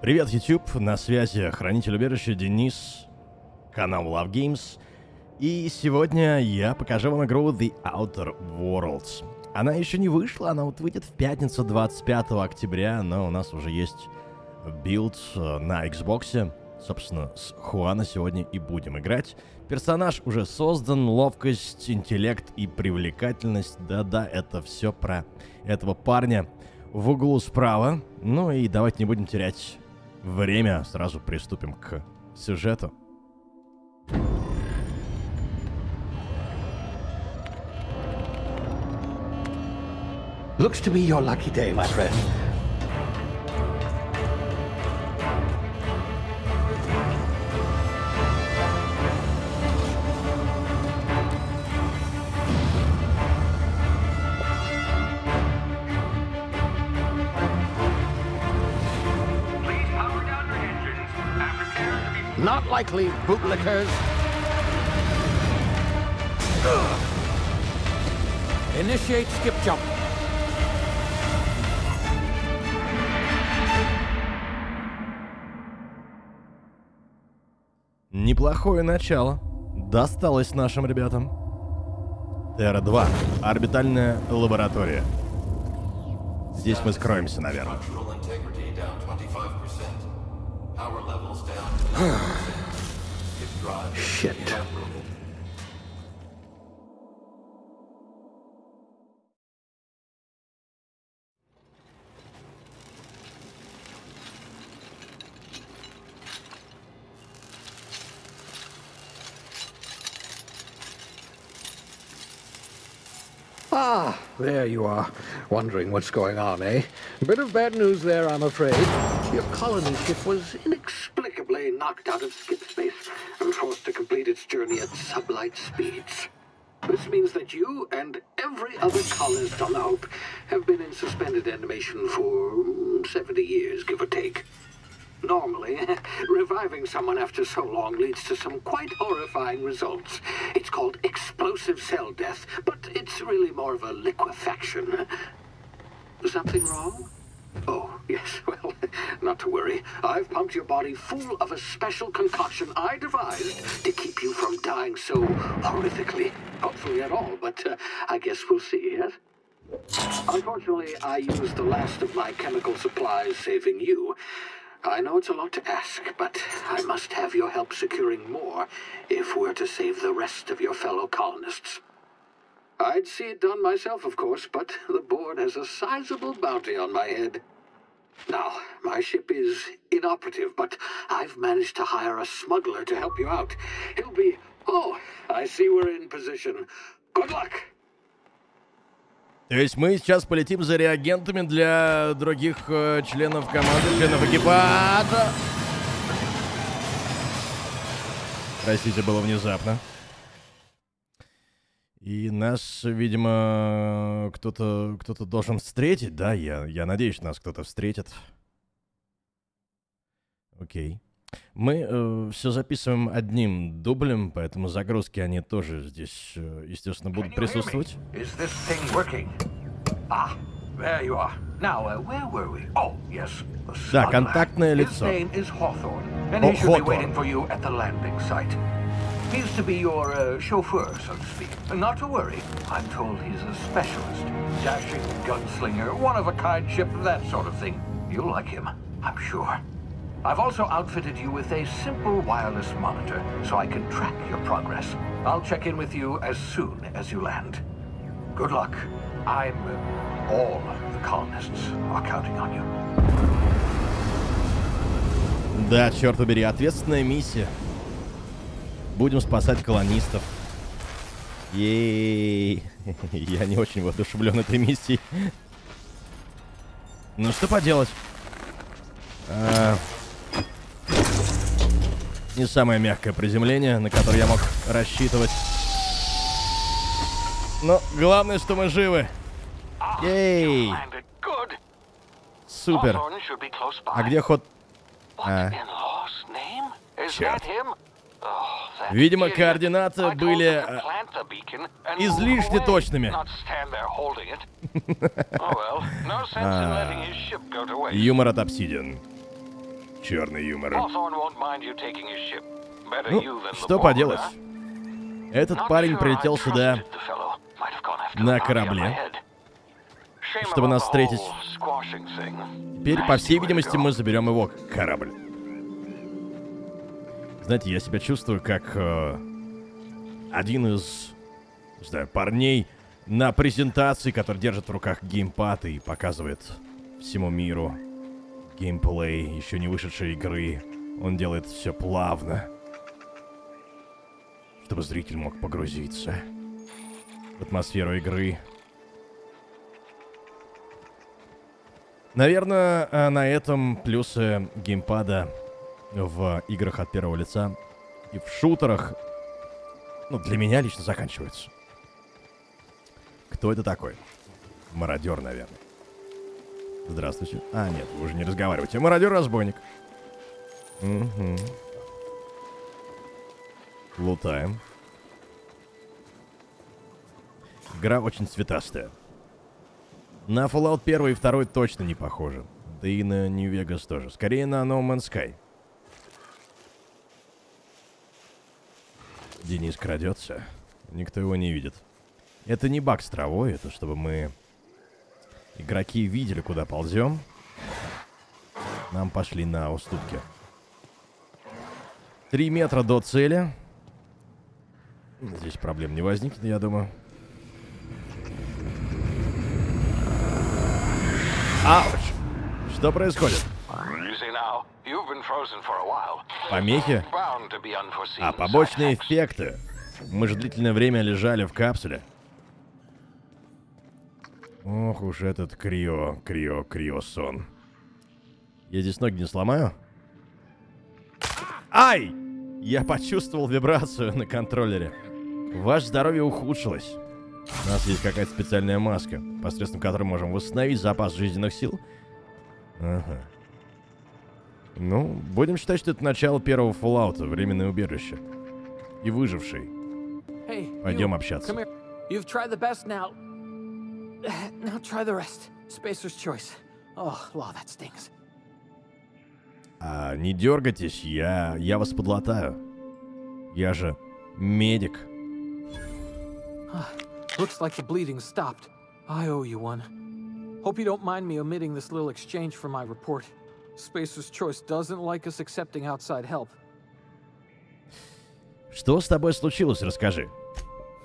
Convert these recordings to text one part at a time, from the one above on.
Привет, YouTube, на связи Хранитель убежища Денис, канал Love Games. И сегодня я покажу вам игру The Outer Worlds. Она еще не вышла, она вот выйдет в пятницу 25 октября, но у нас уже есть билд э, на Xbox. Собственно, с One 'а сегодня и будем играть. Персонаж уже создан, ловкость, интеллект и привлекательность. Да-да, это все про этого парня в углу справа. Ну и давайте не будем терять время, сразу приступим к сюжету. Looks to be your lucky day, my friend. Likely, bootlickers. Initiate skip jump. Неплохое начало. Досталось нашим ребятам. Терра-2. Орбитальная лаборатория. Здесь мы скроемся, наверное. Shit. Ah, there you are. Wondering what's going on, eh? Bit of bad news there, I'm afraid. Your colony ship was inexplicably knocked out of skip space forced to complete its journey at sublight speeds. This means that you and every other colonist on the Hope have been in suspended animation for mm, 70 years, give or take. Normally, reviving someone after so long leads to some quite horrifying results. It's called explosive cell death, but it's really more of a liquefaction. Something wrong? Oh, yes, well, not to worry. I've pumped your body full of a special concoction I devised to keep you from dying so horrifically. Hopefully at all, but uh, I guess we'll see, yes? Unfortunately, I used the last of my chemical supplies saving you. I know it's a lot to ask, but I must have your help securing more if we're to save the rest of your fellow colonists. I'd see it done myself, of course, but the board has a sizable bounty on my head. Now, my ship is inoperative, but I've managed to hire a smuggler to help you out. He'll be. Oh, I see we're in position. Good luck! То есть мы сейчас полетим за реагентами для других э, членов команды, членов экипажа. Простите, было внезапно. И нас, видимо, кто-то кто должен встретить, да? Я, я надеюсь, нас кто-то встретит. Окей. Мы все записываем одним дублем, поэтому загрузки они тоже здесь, э, естественно, будут присутствовать. Ah. Now, uh? Oh, yes. Да, контактное лицо. is Hawthorne, He's to be your uh, chauffeur, so to speak. Not to worry. I'm told he's a specialist. Dashing gunslinger, one-of-a-kind ship, that sort of thing. You'll like him, I'm sure. I've also outfitted you with a simple wireless monitor, so I can track your progress. I'll check in with you as soon as you land. Good luck. I'm... uh, all the colonists are counting on you. Да, черт побери, ответственная миссия. Будем спасать колонистов. Ей, я не очень воодушевлен этой миссией. Ну что поделать? А, Не самое мягкое приземление, на которое я мог рассчитывать. Но главное, что мы живы. Ей, супер. А где ход? А. Черт. Oh, Видимо, координаты были, э, излишне точными. oh. Юмор от Obsidian. Черный юмор. Ну, что поделать? Этот парень прилетел сюда на корабле, чтобы нас встретить. Теперь, по всей видимости, мы заберем его корабль. Знаете, я себя чувствую как э, один из, не знаю, парней на презентации, который держит в руках геймпад и показывает всему миру геймплей еще не вышедшей игры. Он делает все плавно, чтобы зритель мог погрузиться в атмосферу игры. Наверное, э, на этом плюсы геймпада в играх от первого лица и в шутерах, ну, для меня лично заканчиваются. Кто это такой? Мародер, наверное. Здравствуйте. А, нет, вы уже не разговариваете. Мародер-разбойник. Угу. Лутаем. Игра очень цветастая. На Fallout 1 и 2 точно не похоже. Да и на New Vegas тоже. Скорее на No Man's Sky. Денис крадется. Никто его не видит. Это не баг с травой, это чтобы мы, игроки, видели, куда ползем. Нам пошли на уступки. Три метра до цели. Здесь проблем не возникнет, я думаю. Ауч! Что происходит? Помехи? А побочные эффекты? Мы же длительное время лежали в капсуле. Ох уж этот крио, крио, крио сон. Я здесь ноги не сломаю? Ай! Я почувствовал вибрацию на контроллере. Ваше здоровье ухудшилось. У нас есть какая-то специальная маска, посредством которой можем восстановить запас жизненных сил. Ага. Ну, будем считать, что это начало первого Fallout, временное убежище. И выживший. Hey, Пойдем you, общаться. Come here. You've tried the best now. Now try the rest. Spacer's choice. Oh, law, that stings. А не дергайтесь, я, я вас подлатаю. Я же медик. Looks like the bleeding stopped. I owe you one. Hope you don't mind me omitting this little exchange from my report. Spacer's choice doesn't like us accepting outside help. Что с тобой случилось, расскажи.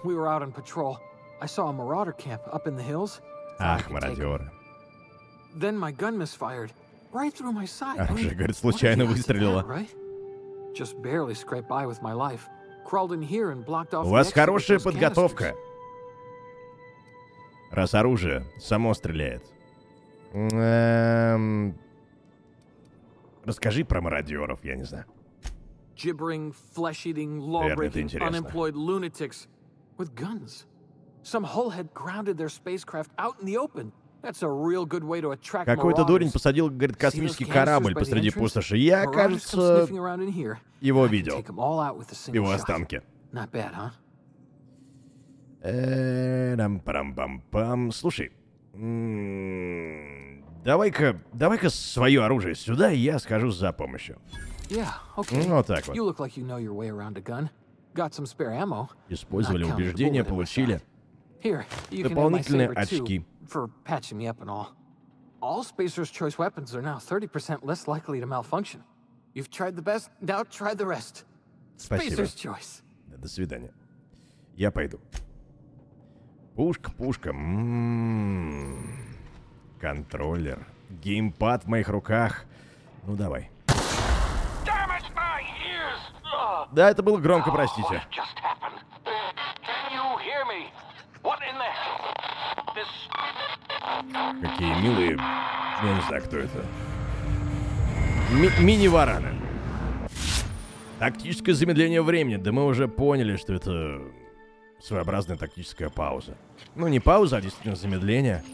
We were out on patrol. I saw a marauder camp up in the hills. Ах, мародеры. Then my gun misfired. Right through my side. Оружие, говорит, случайно right? Just barely scraped by with my life. Crawled in here and blocked off У вас хорошая подготовка. Раз оружие само стреляет. Эм, Расскажи про мародеров, я не знаю. Gibbering, flesh-eating, law-breaking, unemployed lunatics with guns. Some hullhead grounded their spacecraft out in the open. Какой-то дурень посадил, говорит, космический корабль посреди пустоши. Я, кажется, его видел. Его останки. Huh? Эм-парам-пам-пам. Слушай, давай-ка, давай-ка свое оружие сюда, и я схожу за помощью. Yeah, okay. Ну, вот так вот. You look like you know your way around a gun. Got some spare ammo. Использовали убеждения, получили. Here, you can have my Дополнительные too, очки. for patching me up and all. All Spacer's choice weapons are now 30% less likely to malfunction. You've tried the best, now try the rest. Спасибо. Spacer's choice. До свидания. Я пойду. Пушка, пушка. М-м-м. Контроллер. Геймпад в моих руках. Ну давай. Да, это было громко, простите. Какие милые. Я не знаю, кто это. Ми- мини-вараны. Тактическое замедление времени. Да мы уже поняли, что это своеобразная тактическая пауза. Ну, не пауза, а действительно замедление.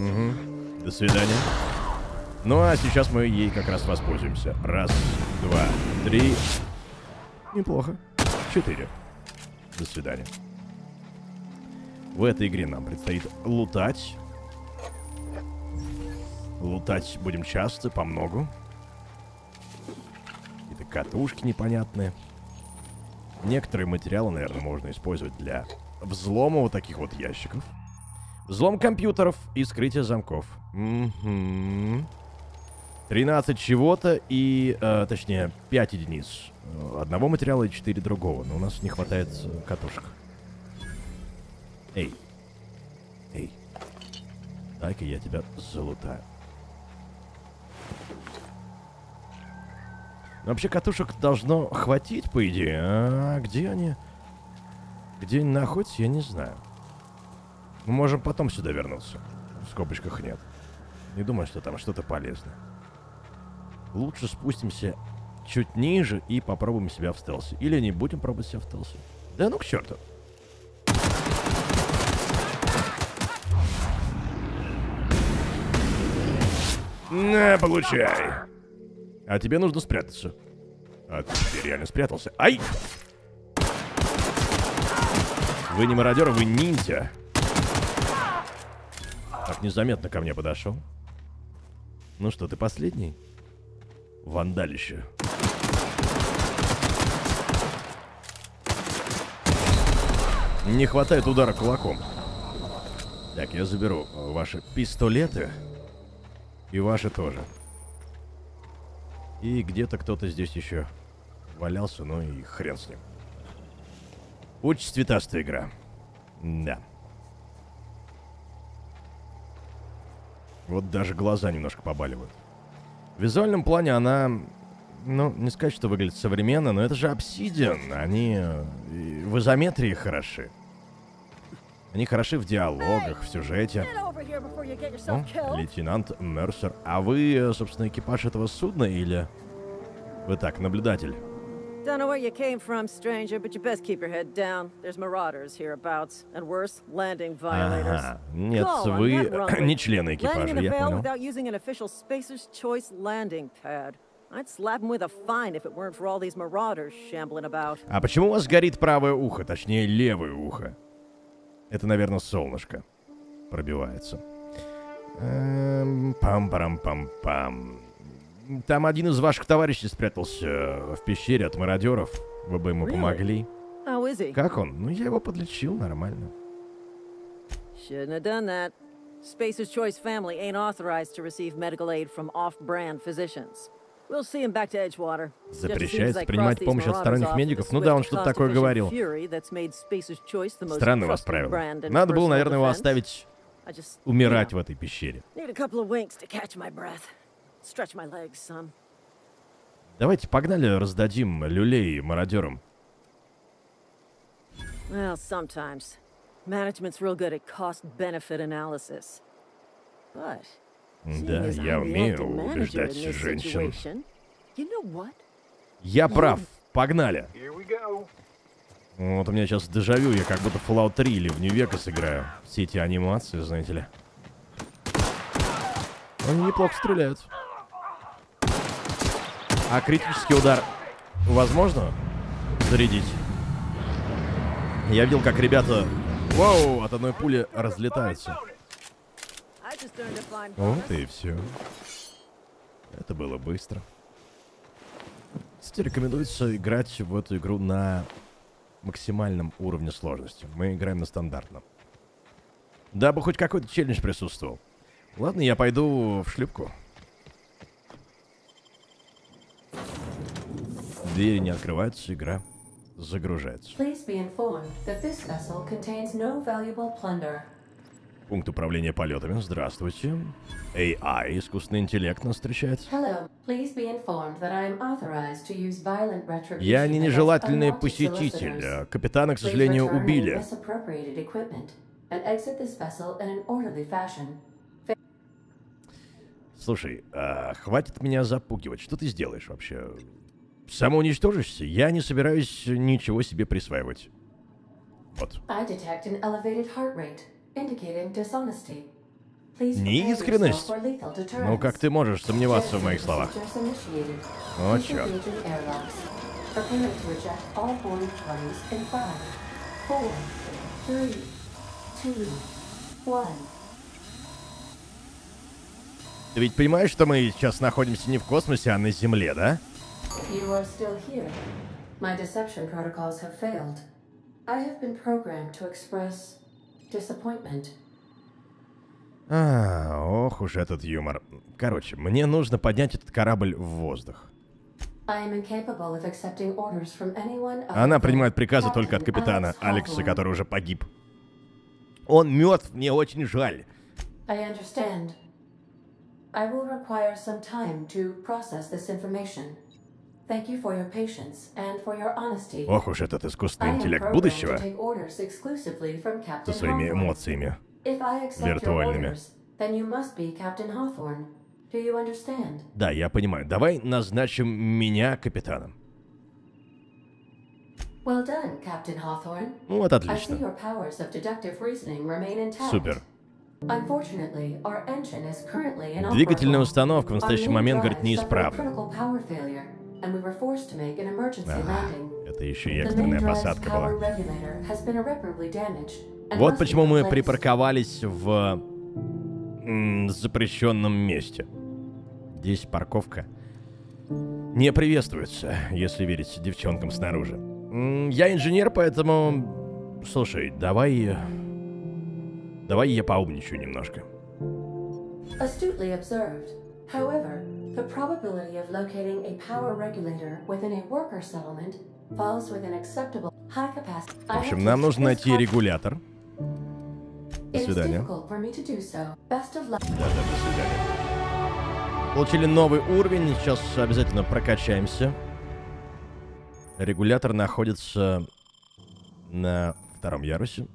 Угу. До свидания. Ну, а сейчас мы ей как раз воспользуемся. Раз, два, три. Неплохо. Четыре. До свидания. В этой игре нам предстоит лутать. Лутать будем часто, по многу. Какие-то катушки непонятные. Некоторые материалы, наверное, можно использовать для взлома вот таких вот ящиков. Взлом компьютеров и скрытие замков. Мгм. 13 чего-то и, э, точнее, 5 единиц одного материала и 4 другого. Но у нас не хватает э, катушек. Эй. Эй. Дай-ка я тебя залутаю. Вообще катушек должно хватить, по идее. А где они? Где они находятся, я не знаю. Мы можем потом сюда вернуться. В скобочках нет. Не думаю, что там что-то полезное. Лучше спустимся чуть ниже и попробуем себя в стелсе. Или не будем пробовать себя в стелсе. Да ну к черту. На, получай. А тебе нужно спрятаться. А ты реально спрятался. Ай! Вы не мародер, вы ниндзя. Так незаметно ко мне подошел. Ну что, ты последний? Вандалище. Не хватает удара кулаком. Так, я заберу ваши пистолеты. И ваши тоже. И где-то кто-то здесь еще валялся, ну и хрен с ним. Очень цветастая игра. Да. Вот даже глаза немножко побаливают. В визуальном плане она, ну, не сказать, что выглядит современно, но это же Obsidian. Они э, в изометрии хороши. Они хороши в диалогах, в сюжете. О, лейтенант Мерсер. А вы, э, собственно, экипаж этого судна или... Вы так, наблюдатель? Don't know where you came from, stranger, but you best keep your head down. There's marauders hereabouts, and worse, landing violators. Ага. Нет, Go вы не члены экипажа, я понял. without using an official Spacer's Choice landing pad. I'd slap him with a fine if it weren't for all these marauders shambling about. А почему у вас горит правое ухо, точнее левое ухо? Это, наверное, солнышко пробивается. Эм, Пам-парам-пам-пам. Там один из ваших товарищей спрятался э, в пещере от мародеров. Вы бы ему Really? помогли. Как он? Ну, я его подлечил нормально. Shouldn't have done that. Spacer's Choice family ain't authorized to receive medical aid from off-brand physicians. We'll see him back to Edgewater. Запрещается принимать помощь от сторонних медиков. Ну да, он что-то такое говорил. у вас правило. Надо было, наверное, его оставить умирать в этой пещере. need a couple of winks to catch my breath. Давайте погнали, раздадим люлей мародерам. Well, sometimes. Management's real good at cost-benefit analysis. But, Да, я умею убеждать in this женщин. situation, You know what? Я прав. Погнали. Вот у меня сейчас дежавю, я как будто Fallout 3 или в Нью-Вегас играю. Все эти анимации, знаете ли. Они неплохо стреляют. А критический удар возможно зарядить? Я видел, как ребята, вау, от одной пули разлетаются. Вот и все. Это было быстро. Кстати, рекомендуется играть в эту игру на максимальном уровне сложности. Мы играем на стандартном. Дабы хоть какой-то челлендж присутствовал. Ладно, я пойду в шлюпку. Двери не открываются, игра загружается. No. Пункт управления полетами. Здравствуйте. AI, искусственный интеллект нас встречает. Я не нежелательный посетитель. Капитана, к сожалению, убили. Слушай, а, хватит меня запугивать. Что ты сделаешь вообще? Самоуничтожишься? Я не собираюсь ничего себе присваивать. Вот. Неискренность? Ну как ты можешь сомневаться в моих словах? О, one. Ты ведь понимаешь, что мы сейчас находимся не в космосе, а на Земле, да? You are still here. My deception protocols have failed. I have been programmed to express disappointment. А, ох уж этот юмор. Короче, мне нужно поднять этот корабль в воздух. Она принимает приказы только от капитана Алекса, который уже погиб. Он мертв, мне очень жаль. I Ох уж этот искусственный интеллект будущего со своими эмоциями. Виртуальными. Да, я понимаю. Давай назначим меня капитаном. Well done, Captain Hawthorne. Ну вот I see отлично. your powers of deductive reasoning remain intact. Супер. Unfortunately, our engine is currently inoperable. Двигательная установка в настоящий момент, говорит, неисправна. Ага, landing. это еще и экстренная посадка была. Вот почему мы припарковались в запрещенном месте. Здесь парковка не приветствуется, если верить девчонкам снаружи. Я инженер, поэтому... Слушай, давай... Давай я поумничаю немножко. Astutely observed. However, the probability of locating a power regulator within a worker settlement falls within acceptable high capacity. В общем, нам нужно найти регулятор. До свидания. luck. Да-да, до свидания. Получили новый уровень, сейчас обязательно прокачаемся. Регулятор находится на втором ярусе,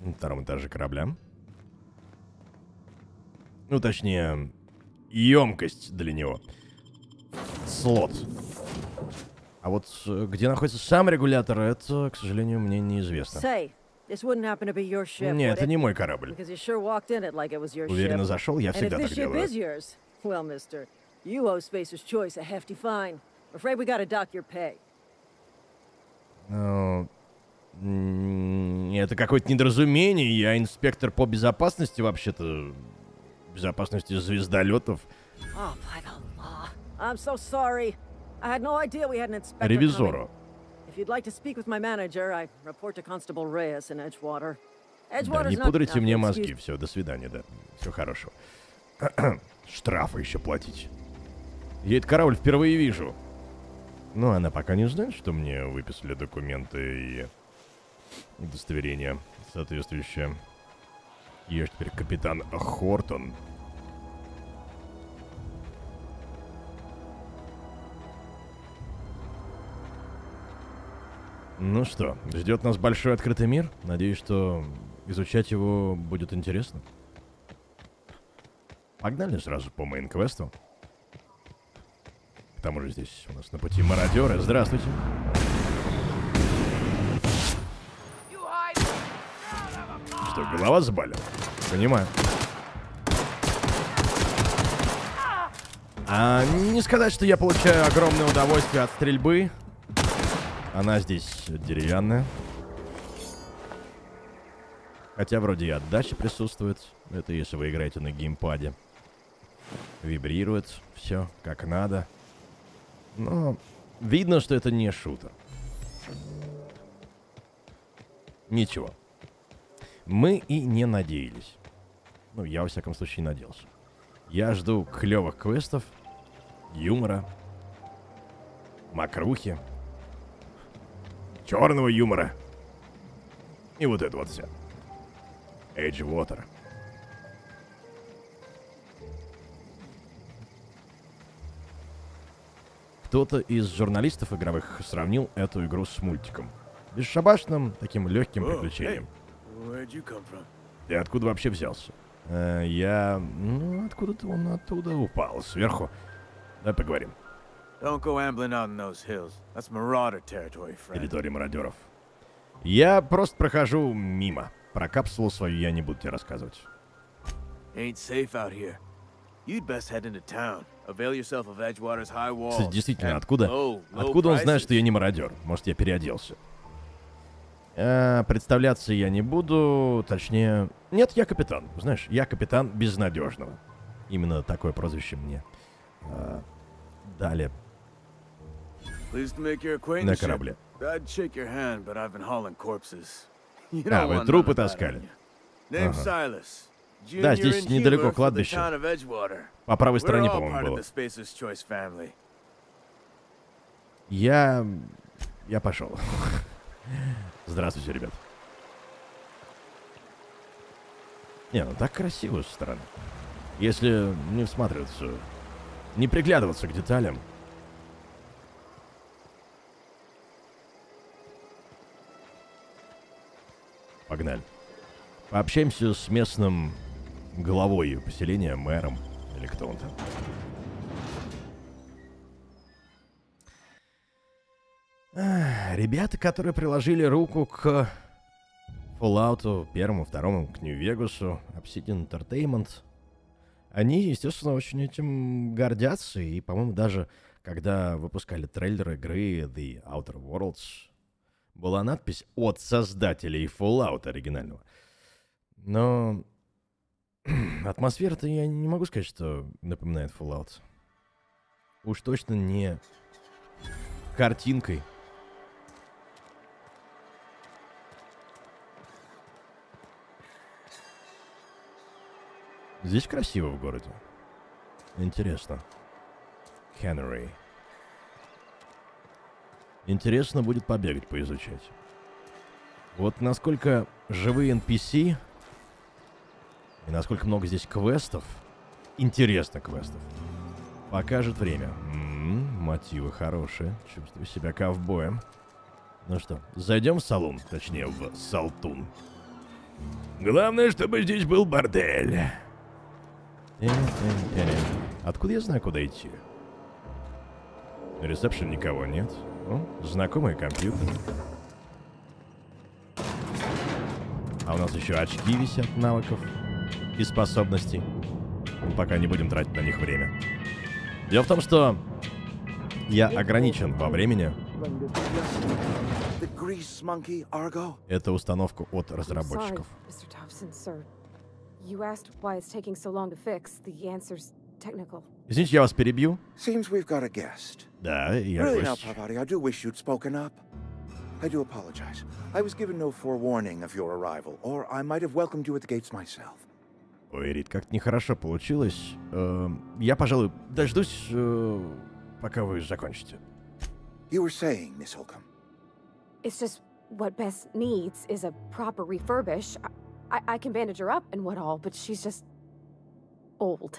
на втором этаже корабля. Ну, точнее, емкость для него. Слот. А вот э, где находится сам регулятор, это, к сожалению, мне неизвестно. Не, это не мой корабль. Уверенно зашел, я всегда так делаю. well, mister, you owe Spacer's Choice a hefty fine. Afraid we gotta dock your pay. Ну, Это какое-то недоразумение. Я инспектор по безопасности, вообще-то. Безопасности звездолетов. Ревизору. Да, не пудрите мне мозги. Все, до свидания, да. Все хорошо. Штрафы еще платить. Я этот корабль впервые вижу. Но она пока не знает, что мне выписали документы и удостоверение соответствующее. Я теперь капитан Хортон. Ну что, ждет нас большой открытый мир. Надеюсь, что изучать его будет интересно. Погнали сразу по мейн-квесту. К тому же здесь у нас на пути мародеры. Здравствуйте. Что, голова заболела? Понимаю. А не сказать, что я получаю огромное удовольствие от стрельбы. Она здесь деревянная. Хотя вроде и отдача присутствует. Это если вы играете на геймпаде. Вибрирует все как надо. Но видно, что это не шутер. Ничего. Мы и не надеялись. Ну, я во всяком случае надеялся. Я жду клевых квестов, юмора, макрухи, черного юмора. И вот это вот все. Edgewater. Кто-то из журналистов игровых сравнил эту игру с мультиком. Бесшабашным, таким легким приключением. From? Ты откуда вообще взялся? Э, я... Ну, откуда-то он оттуда упал, сверху. Давай поговорим. Территория мародеров. Я просто прохожу мимо. Про капсулу свою я не буду тебе рассказывать. Кстати, действительно, откуда? Откуда он знает, что я не мародер? Может, я переоделся? Э, представляться я не буду, точнее... Нет, я капитан. Знаешь, я капитан безнадежного. Именно такое прозвище мне э, дали на корабле. А, вы трупы таскали? Ага. Да, здесь недалеко кладбище. По правой стороне, по-моему, было. Я... Я пошел. Здравствуйте, ребят. Не, ну так красиво со стороны. Если не всматриваться, не приглядываться к деталям. Погнали. Пообщаемся с местным главой поселения, мэром или кто он там. Ребята, которые приложили руку к Fallout первому, второму, к Нью-Вегасу, Obsidian Entertainment, они, естественно, очень этим гордятся. И, по-моему, даже когда выпускали трейлер игры The Outer Worlds, была надпись от создателей Fallout оригинального. Но атмосфера-то я не могу сказать, что напоминает Fallout. Уж точно не картинкой. Здесь красиво в городе. Интересно. Хенри. Интересно будет побегать, поизучать. Вот насколько живые NPC и насколько много здесь квестов, интересно квестов, покажет время. М, мотивы хорошие, чувствую себя ковбоем. Ну что, зайдем в салон, точнее в Салтун. Главное, чтобы здесь был бордель. Откуда я знаю, куда идти? На ресепшн никого нет. О, знакомый компьютер. А у нас еще очки висят навыков и способностей. Пока не будем тратить на них время. Дело в том, что я ограничен во времени. Это установка от разработчиков. Mr. Thompson, sir. You asked why it's taking so long to fix. The answer's technical. Извините, я вас перебью. Seems we've got a guest. Да, я Really now, гость. Parvati, I do wish you'd spoken up. I do apologize. I was given no forewarning of your arrival, or I might have welcomed you at the gates myself. Ой, Рит, как-то нехорошо получилось. Эм, я, пожалуй, дождусь, э, пока вы закончите. You were saying, Miss Holcomb. It's just what Bess needs is a proper refurbish. I, I, I can bandage her up and what all, but she's just old.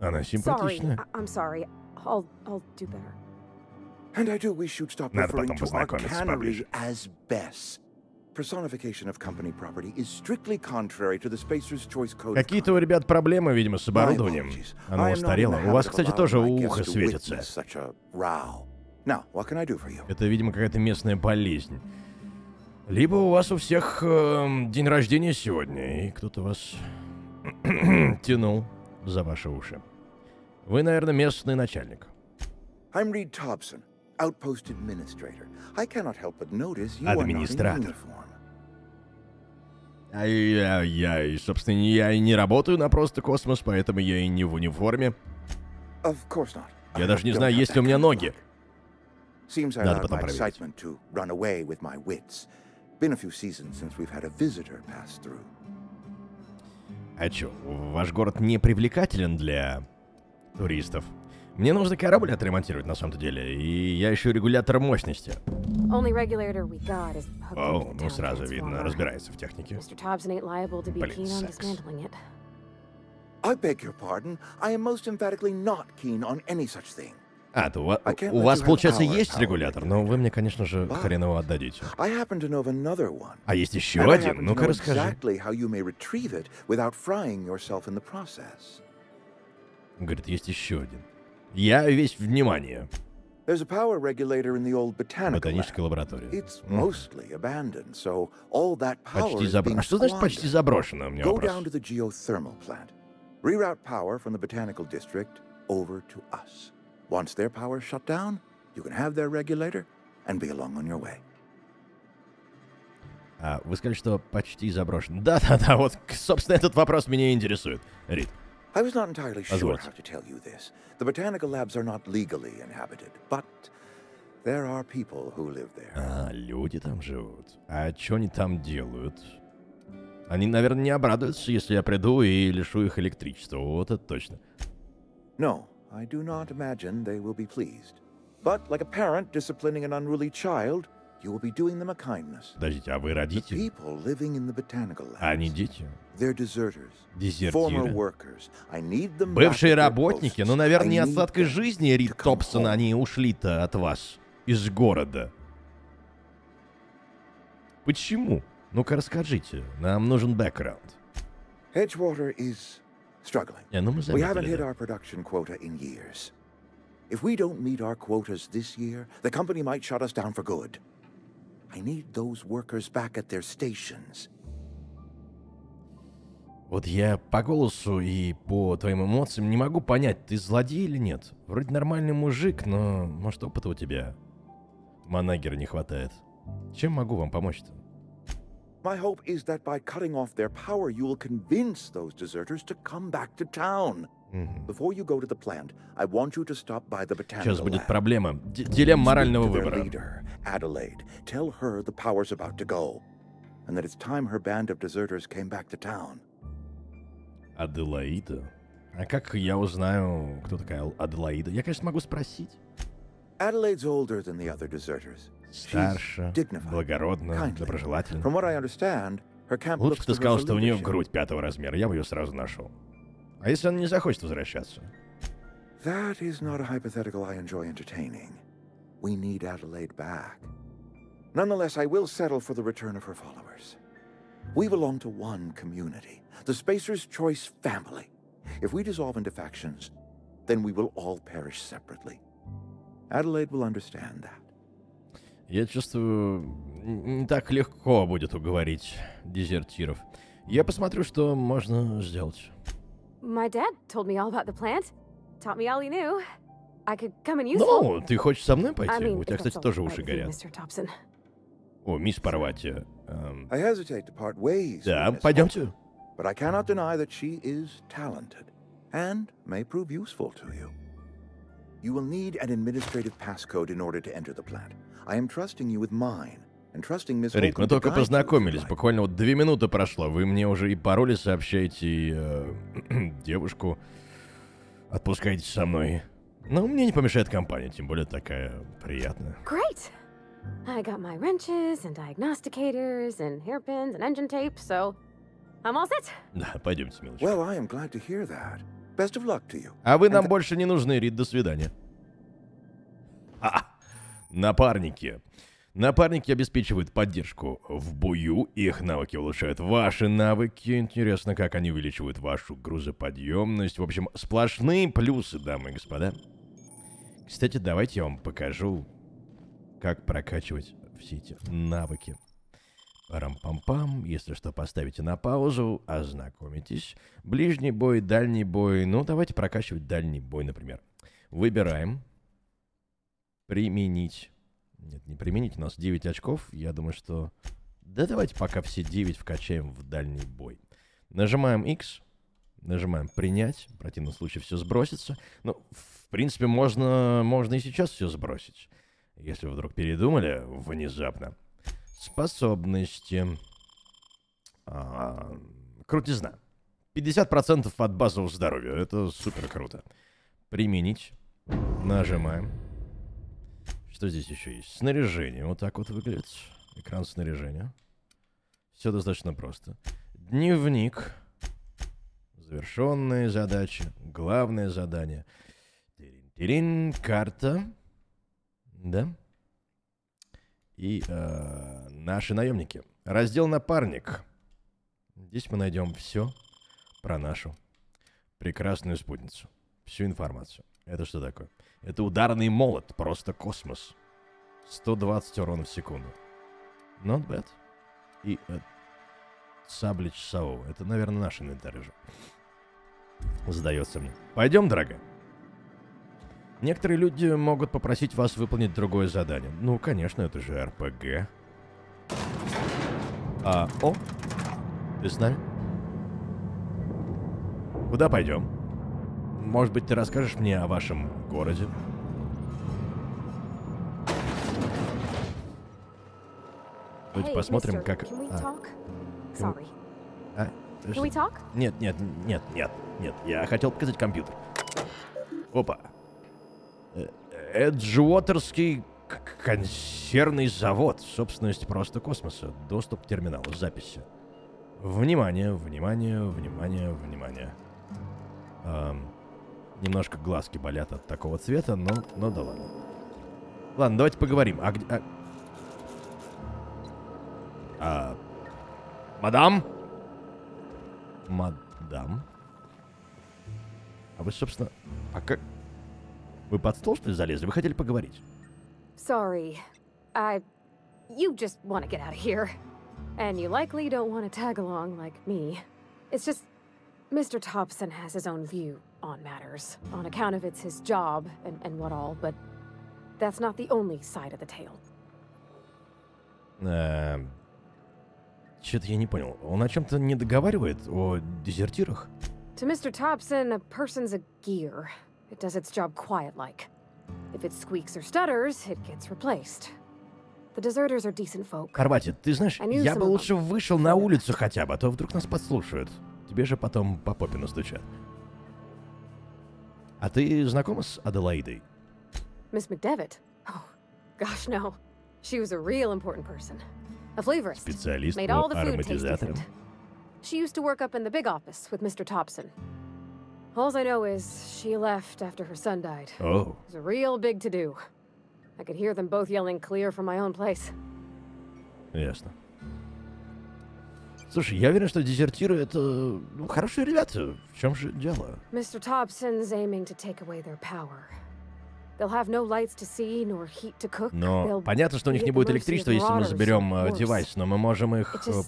Она Sorry, симпатичная. I, I'm sorry. I'll I'll do better. And I do wish you'd stop Надо referring потом to our познакомиться cannery as Bess. Personification of company property is strictly contrary to the Spacer's Choice Code. Какие-то у ребят проблемы, видимо, с оборудованием. Оно устарело. У вас, кстати, тоже ухо светится. witness such a row. Now, what can I do for you? Это, видимо, какая-то местная болезнь. Либо у вас у всех эм, день рождения сегодня, и кто-то вас тянул за ваши уши. Вы, наверное, местный начальник. Администратор. А я, я, и, собственно, я и не работаю на просто космос, поэтому я и не в униформе. Я даже не знаю, есть ли у меня ноги. Надо потом проверить. Been a few seasons since we've had a visitor pass through. А чё, ваш город не привлекателен для туристов? Мне нужно корабль отремонтировать на самом-то деле, и я ищу регулятор мощности. О, ну сразу видно, разбирается в технике. Блин, секс. dismantling it. I beg your pardon. I am most emphatically not keen on any such thing. А, то у, у вас, получается, есть регулятор, но вы мне, конечно же, хрен его отдадите. А есть еще один? Ну-ка расскажи. Говорит, есть еще один. Я весь внимание. There's a power regulator in the old botanical lab. It's mostly abandoned, so all that power is being А что значит почти squandered. заброшено? У меня Go вопрос. down to the geothermal plant. Reroute power from the botanical district over to us. Once their power's shut down, you can have their regulator and be along on your way. А, вы сказали, что почти заброшен. Да-да-да, вот, собственно, этот вопрос меня интересует. Рит, I was not entirely sure how to tell you this. The botanical labs are not legally inhabited, but there are people who live there. А, люди там живут. А что они там делают? Они, наверное, не обрадуются, если я приду и лишу их электричества. Вот это точно. No, I do not imagine they will be pleased. But like a parent disciplining an unruly child, you will be doing them a kindness. Подождите, а вы The родители? people living in the botanical А они дети? they're deserters, former Дезертиры? workers. I need them Бывшие работники? Ну, наверное, не them жизни, Рид to come Топсон, home. они ушли-то от вас из города. Почему? Ну-ка расскажите. Нам нужен бэкграунд. Edgewater is struggling. Ну мы We haven't hit our production quota in years. If we don't meet our quotas this year, the company might shut us down for good. I need those workers back at their stations. Вот я по голосу и по твоим эмоциям не могу понять, ты злодей или нет. Вроде нормальный мужик, но, может, опыта у тебя манагера не хватает. Чем могу вам помочь-то? My hope is that by cutting off their power, you will convince those deserters to come back to town. Before you go to the plant, I want you to stop by the Сейчас botanical будет lab. проблема. Д- Дилемма морального выбора. leader, Adelaide. Tell her the power's about to go, and that it's time her band of deserters came back to town. Аделаида? А как я узнаю, кто такая Аделаида? Я, конечно, могу спросить. Adelaide's older than the other deserters. She's Старше, dignified, благородно, kindly. доброжелательно. From what I understand, her camp Лучше looks бы ты to her сказал, for что у нее leadership. грудь пятого размера. Я бы ее сразу нашел. А если она не захочет возвращаться? That is not a hypothetical I enjoy entertaining. We need Adelaide back. Nonetheless, I will settle for the return of her followers. We belong to one community, the Spacer's Choice family. If we dissolve into factions, then we will all perish separately. Adelaide will understand that. Я чувствую, не так легко будет уговорить дезертиров. Я посмотрю, что можно сделать. My dad told me all about the plant. Taught me all he knew. I could come in useful. Ну, ты хочешь со мной пойти? I mean, У тебя, кстати, тоже уши горят. О, мисс Парвати. эм. Да, пойдемте. But I cannot deny that she is talented and may prove useful to you. You will need an administrative passcode in order to enter the plant. I am trusting you with mine and trusting Miss Рит, мы только познакомились, буквально вот две минуты прошло. Вы мне уже и пароли сообщаете, и э, девушку отпускаете со мной. Но мне не помешает компания, тем более такая приятная. Great. I got my wrenches and diagnosticators and hairpins and engine tape, so I'm all set. Да, пойдемте, милочка. Well, I am glad to hear that. Best of luck to you. А вы нам больше не нужны, Рид, до свидания. А, напарники. Напарники обеспечивают поддержку в бою, их навыки улучшают ваши навыки. Интересно, как они увеличивают вашу грузоподъемность. В общем, сплошные плюсы, дамы и господа. Кстати, давайте я вам покажу, как прокачивать все эти навыки. Парам-пам-пам. Если что, поставите на паузу, ознакомитесь. Ближний бой, дальний бой. Ну, давайте прокачивать дальний бой, например. Выбираем. Применить. Нет, не применить. У нас 9 очков. Я думаю, что... Да давайте пока все 9 вкачаем в дальний бой. Нажимаем X. Нажимаем принять. В противном случае все сбросится. Ну, в принципе, можно, можно и сейчас все сбросить. Если вы вдруг передумали внезапно. Способности. А, крутизна. 50% от базового здоровья. Это супер круто. Применить. Нажимаем. Что здесь еще есть? Снаряжение. Вот так вот выглядит. Экран снаряжения. Все достаточно просто. Дневник. Завершенные задачи. Главное задание. Тирин, карта. Да. И э, наши наемники. Раздел напарник. Здесь мы найдем все про нашу прекрасную спутницу. Всю информацию. Это что такое? Это ударный молот. Просто космос. 120 урона в секунду. Not bad. И э, сабли часового. Это, наверное, наш инвентарь уже. Сдается мне. Пойдем, дорогая. Некоторые люди могут попросить вас выполнить другое задание. Ну, конечно, это же РПГ. А, о, ты с нами? Куда пойдем? Может быть, ты расскажешь мне о вашем городе? Давайте посмотрим, как... А, а? Нет, нет, нет, нет, нет. Я хотел показать компьютер. Опа. Э, Эджуотерский консервный завод. Собственность просто космоса. Доступ к терминалу. Записи. Внимание, внимание, внимание, внимание. Ам, немножко глазки болят от такого цвета, но, но да ладно. Ладно, давайте поговорим. А где... а- а, мадам? Мадам? А вы, собственно... А как... Вы под стол, что ли, залезли? Вы хотели поговорить? Sorry. I. You just want to get out of here. And you likely don't want to tag along like me. It's just. Mr. Thompson has his own view on matters, on account of it's his job and, and what all, but that's not the only side of the tale. Эм... Что-то я не понял. Он о чем-то не договаривает? О дезертирах? To Mr. Thompson, a person's a gear. It does its job quiet like. If it squeaks or stutters, it gets replaced. The deserters are decent folk. Хорватия, ты знаешь, я бы лучше вышел на улицу хотя бы, а то вдруг нас подслушают. Тебе же потом по попе настучат. А ты знакома с Аделаидой? Miss McDevitt? Oh, gosh, no. She was a real important person. A flavorist. Специалист Made по all the food taste ароматизаторам. different. She used to work up in the big office with Mr. Thompson. All I know is she left after her son died. О, It was a real big to do. I could hear them both yelling clear from my own place. ясно. Слушай, я уверен, что дезертиры это ну, хорошие ребята. В чем же дело? Mr. Thompson's aiming to take away their power. They'll have no lights to see nor heat to cook. Но понятно, что у них не будет электричества, если мы заберем э, девайс, но мы можем их э,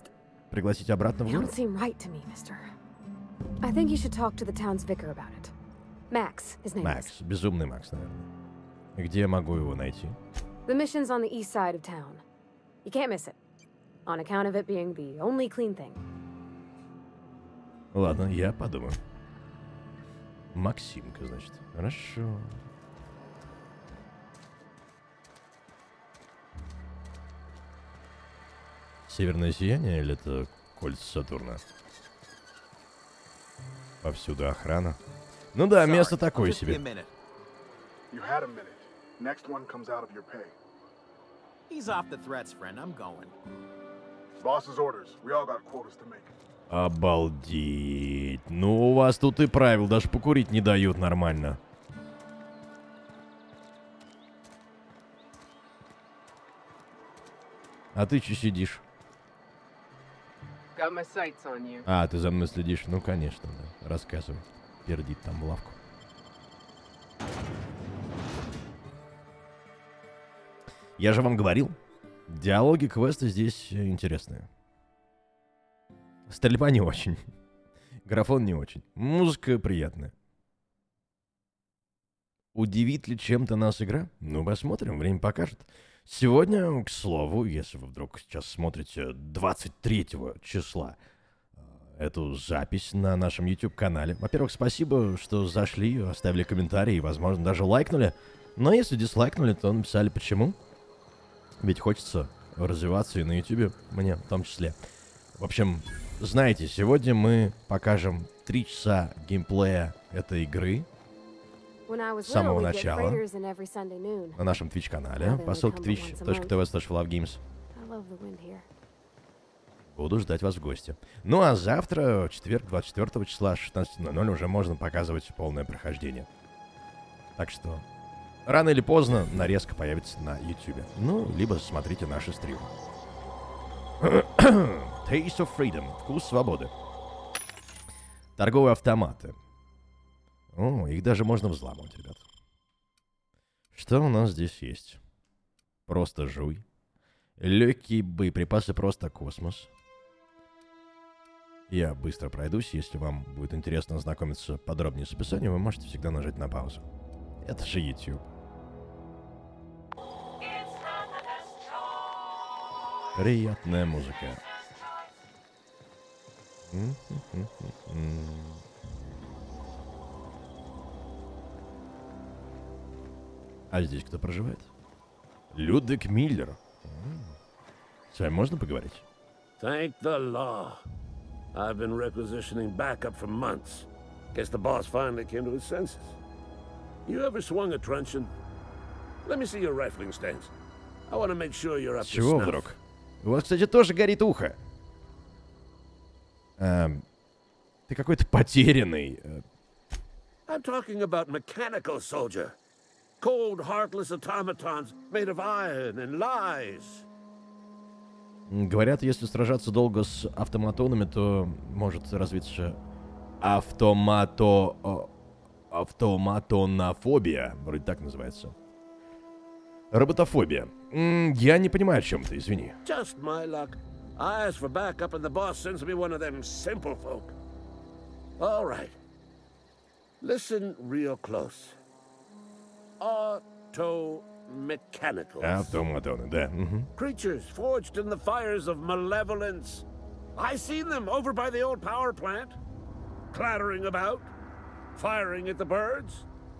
пригласить обратно в город. seem right to me, mister. I think you should talk to the town's vicar about it. Max, his name is. Макс, безумный Макс, наверное. Где я могу его найти? The mission's on the east side of town. You can't miss it. On account of it being the only clean thing. Ладно, я подумаю. Максимка, значит. Хорошо. Северное сияние или это кольца Сатурна? Повсюду охрана. Ну да, место такое себе. You had a minute. Next one comes out of your pay. Ease off the threats, friend. I'm going. Обалдеть. Ну, у вас тут и правил даже покурить не дают нормально. А ты че сидишь? Got my sights on you. А, ты за мной следишь? Ну, конечно, да. Рассказывай. Пердит там в лавку. Я же вам говорил, диалоги квеста здесь интересные. Стрельба не очень. Графон не очень. Музыка приятная. Удивит ли чем-то нас игра? Ну, посмотрим, время покажет. Сегодня, к слову, если вы вдруг сейчас смотрите 23 числа э, эту запись на нашем YouTube-канале. Во-первых, спасибо, что зашли, оставили комментарии и, возможно, даже лайкнули. Но если дизлайкнули, то написали почему. Ведь хочется развиваться и на YouTube, мне в том числе. В общем, знаете, сегодня мы покажем 3 часа геймплея этой игры С самого начала. на нашем Twitch-канале по ссылке twitch.tv. Буду ждать вас в гости. Ну а завтра, четверг, 24 числа, 16.00, уже можно показывать полное прохождение. Так что рано или поздно нарезка появится на YouTube. Ну, либо смотрите наши стримы. Taste of Freedom. Вкус свободы. Торговые автоматы. О, их даже можно взламывать, ребят. Что у нас здесь есть? Просто жуй. Легкие боеприпасы, просто космос. Я быстро пройдусь. Если вам будет интересно ознакомиться подробнее с описанием, вы можете всегда нажать на паузу. Это же YouTube. Приятная музыка. А здесь кто проживает? Людвиг Миллер. С вами можно поговорить? Thank the law. I've been requisitioning backup for months. Guess the boss finally came to his senses. You ever swung a truncheon? Let me see your rifling stance. I want to make sure you're up to чего snuff. вдруг? У вас, кстати, тоже горит ухо. Эм, ты какой-то потерянный. Э, I'm talking about mechanical soldier. Cold, heartless automatons made of iron and lies. Говорят, если сражаться долго с автоматонами, то может развиться автомато... автоматонофобия. Вроде так называется. Роботофобия. М, Я не понимаю, о чем ты, извини. Just my luck. I ask for backup and the boss sends me one of them simple folk. All right. Listen real close. Auto-mechanicals. Автоматоны, да. мгм. Creatures forged in the fires of malevolence. I seen them over by the old power plant. Clattering about. Firing at the birds.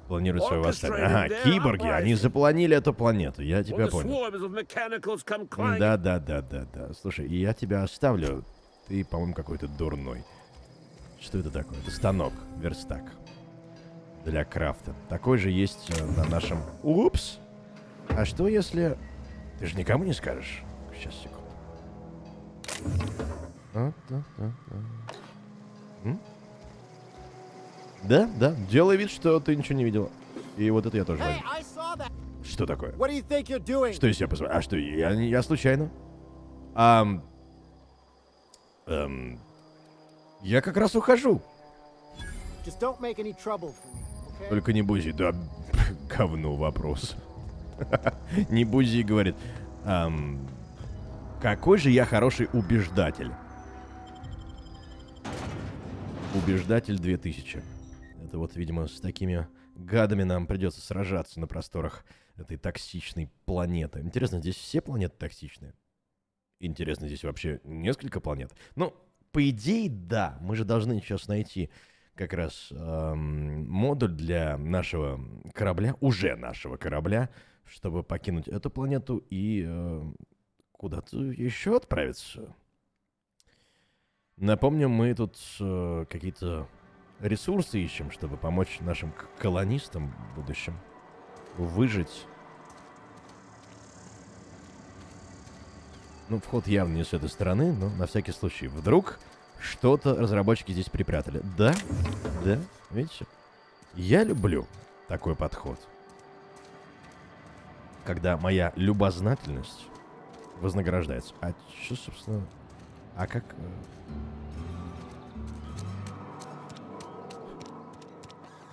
Планируют свое восстание. Ага, киборги, они запланили эту планету, я тебя понял. swarms of mechanicals come clanging. Да, да, да, да, да. Слушай, я тебя оставлю. Ты, по-моему, какой-то дурной. Что это такое? Это станок, верстак. Для крафта. Такой же есть э, на нашем... Упс! А что если... Ты же никому не скажешь? Сейчас, секунду. А, да, да, да. М? Да, да. Делай вид, что ты ничего не видел. И вот это я тоже возьму. Что такое? Что из себя позволяю? А что, я, я случайно? Ам, эм, я как раз ухожу. Только не бузи. Да, говно вопрос. не бузи, говорит. Ам, какой же я хороший убеждатель. Убеждатель 2000. Это вот, видимо, с такими гадами нам придется сражаться на просторах этой токсичной планеты. Интересно, здесь все планеты токсичные? Интересно, здесь вообще несколько планет? Ну, по идее, да. Мы же должны сейчас найти как раз эм, модуль для нашего корабля, уже нашего корабля, чтобы покинуть эту планету и э, куда-то еще отправиться. Напомню, мы тут э, какие-то ресурсы ищем, чтобы помочь нашим колонистам в будущем выжить. Ну, вход явно не с этой стороны, но на всякий случай. Вдруг что-то разработчики здесь припрятали. Да, да, видите? Я люблю такой подход. Когда моя любознательность вознаграждается. А что, собственно... А как...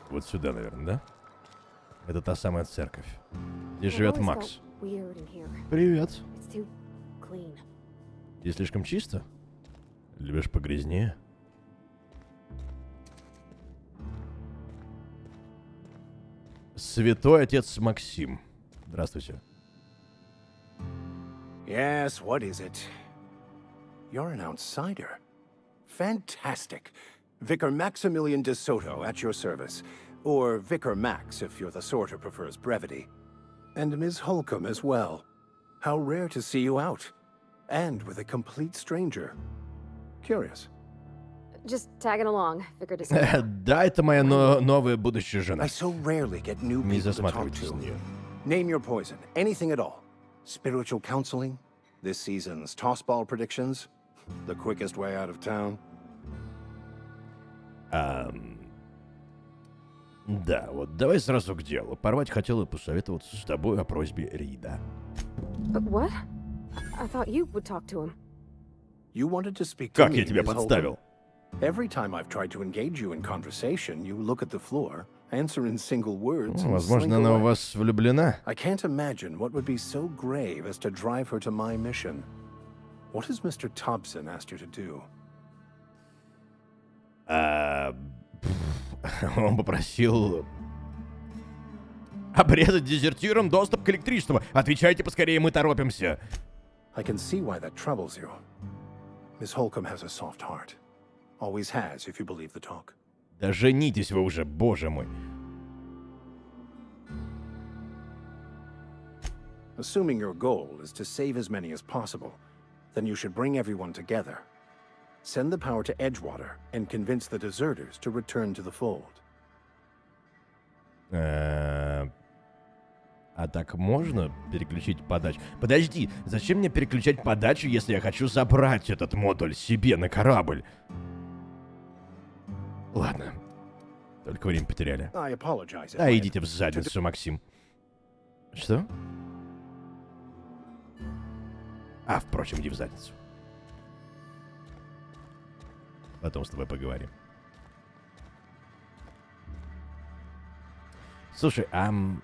Вот сюда, наверное, да? Это та самая церковь, где I've живет Макс. Привет. Здесь слишком чисто? Любишь погрязнее? Святой отец Максим. Здравствуйте. Yes, what is it? You're an outsider. Fantastic. Vicar Maximilian de Soto at your service. Or Vicar Max if you're the sort who prefers brevity. And Ms. Holcomb as well. How rare to see you out. And with a complete stranger. Curious. Just tagging along. Figured to Да, это моя но- новая будущая жена. I so rarely get new Не people to talk засматривайтесь на to. нее. Name your poison. Anything at all. Spiritual counseling? This season's tossball predictions? The quickest way out of town? Ам, Да, вот давай сразу к делу. Порвать хотел и посоветоваться с тобой о просьбе Рида. What? I thought you would talk to him. You wanted to speak to Как me, я тебя подставил? Every time I've tried to engage you in conversation, you look at the floor, answer in single words, Ну, and Возможно, она away. вас влюблена. I can't imagine what would be so grave as to drive her to my mission. What has Mr. Thompson asked you to do? А, пф, Он попросил обрезать дезертирам доступ к электричеству. Отвечайте поскорее, мы торопимся. I can see why that troubles you. Miss Holcomb has a soft heart. Always has, if you believe the talk. Да женитесь вы уже, боже мой. Assuming your goal is to save as many as possible, then you should bring everyone together. Send the power to Edgewater and convince the deserters to return to the fold. Э, А так можно переключить подачу? Подожди, зачем мне переключать подачу, если я хочу забрать этот модуль себе на корабль? Ладно. Только время потеряли. А идите в задницу, Максим. Что? А, впрочем, иди в задницу. Потом с тобой поговорим. Слушай, а... Ну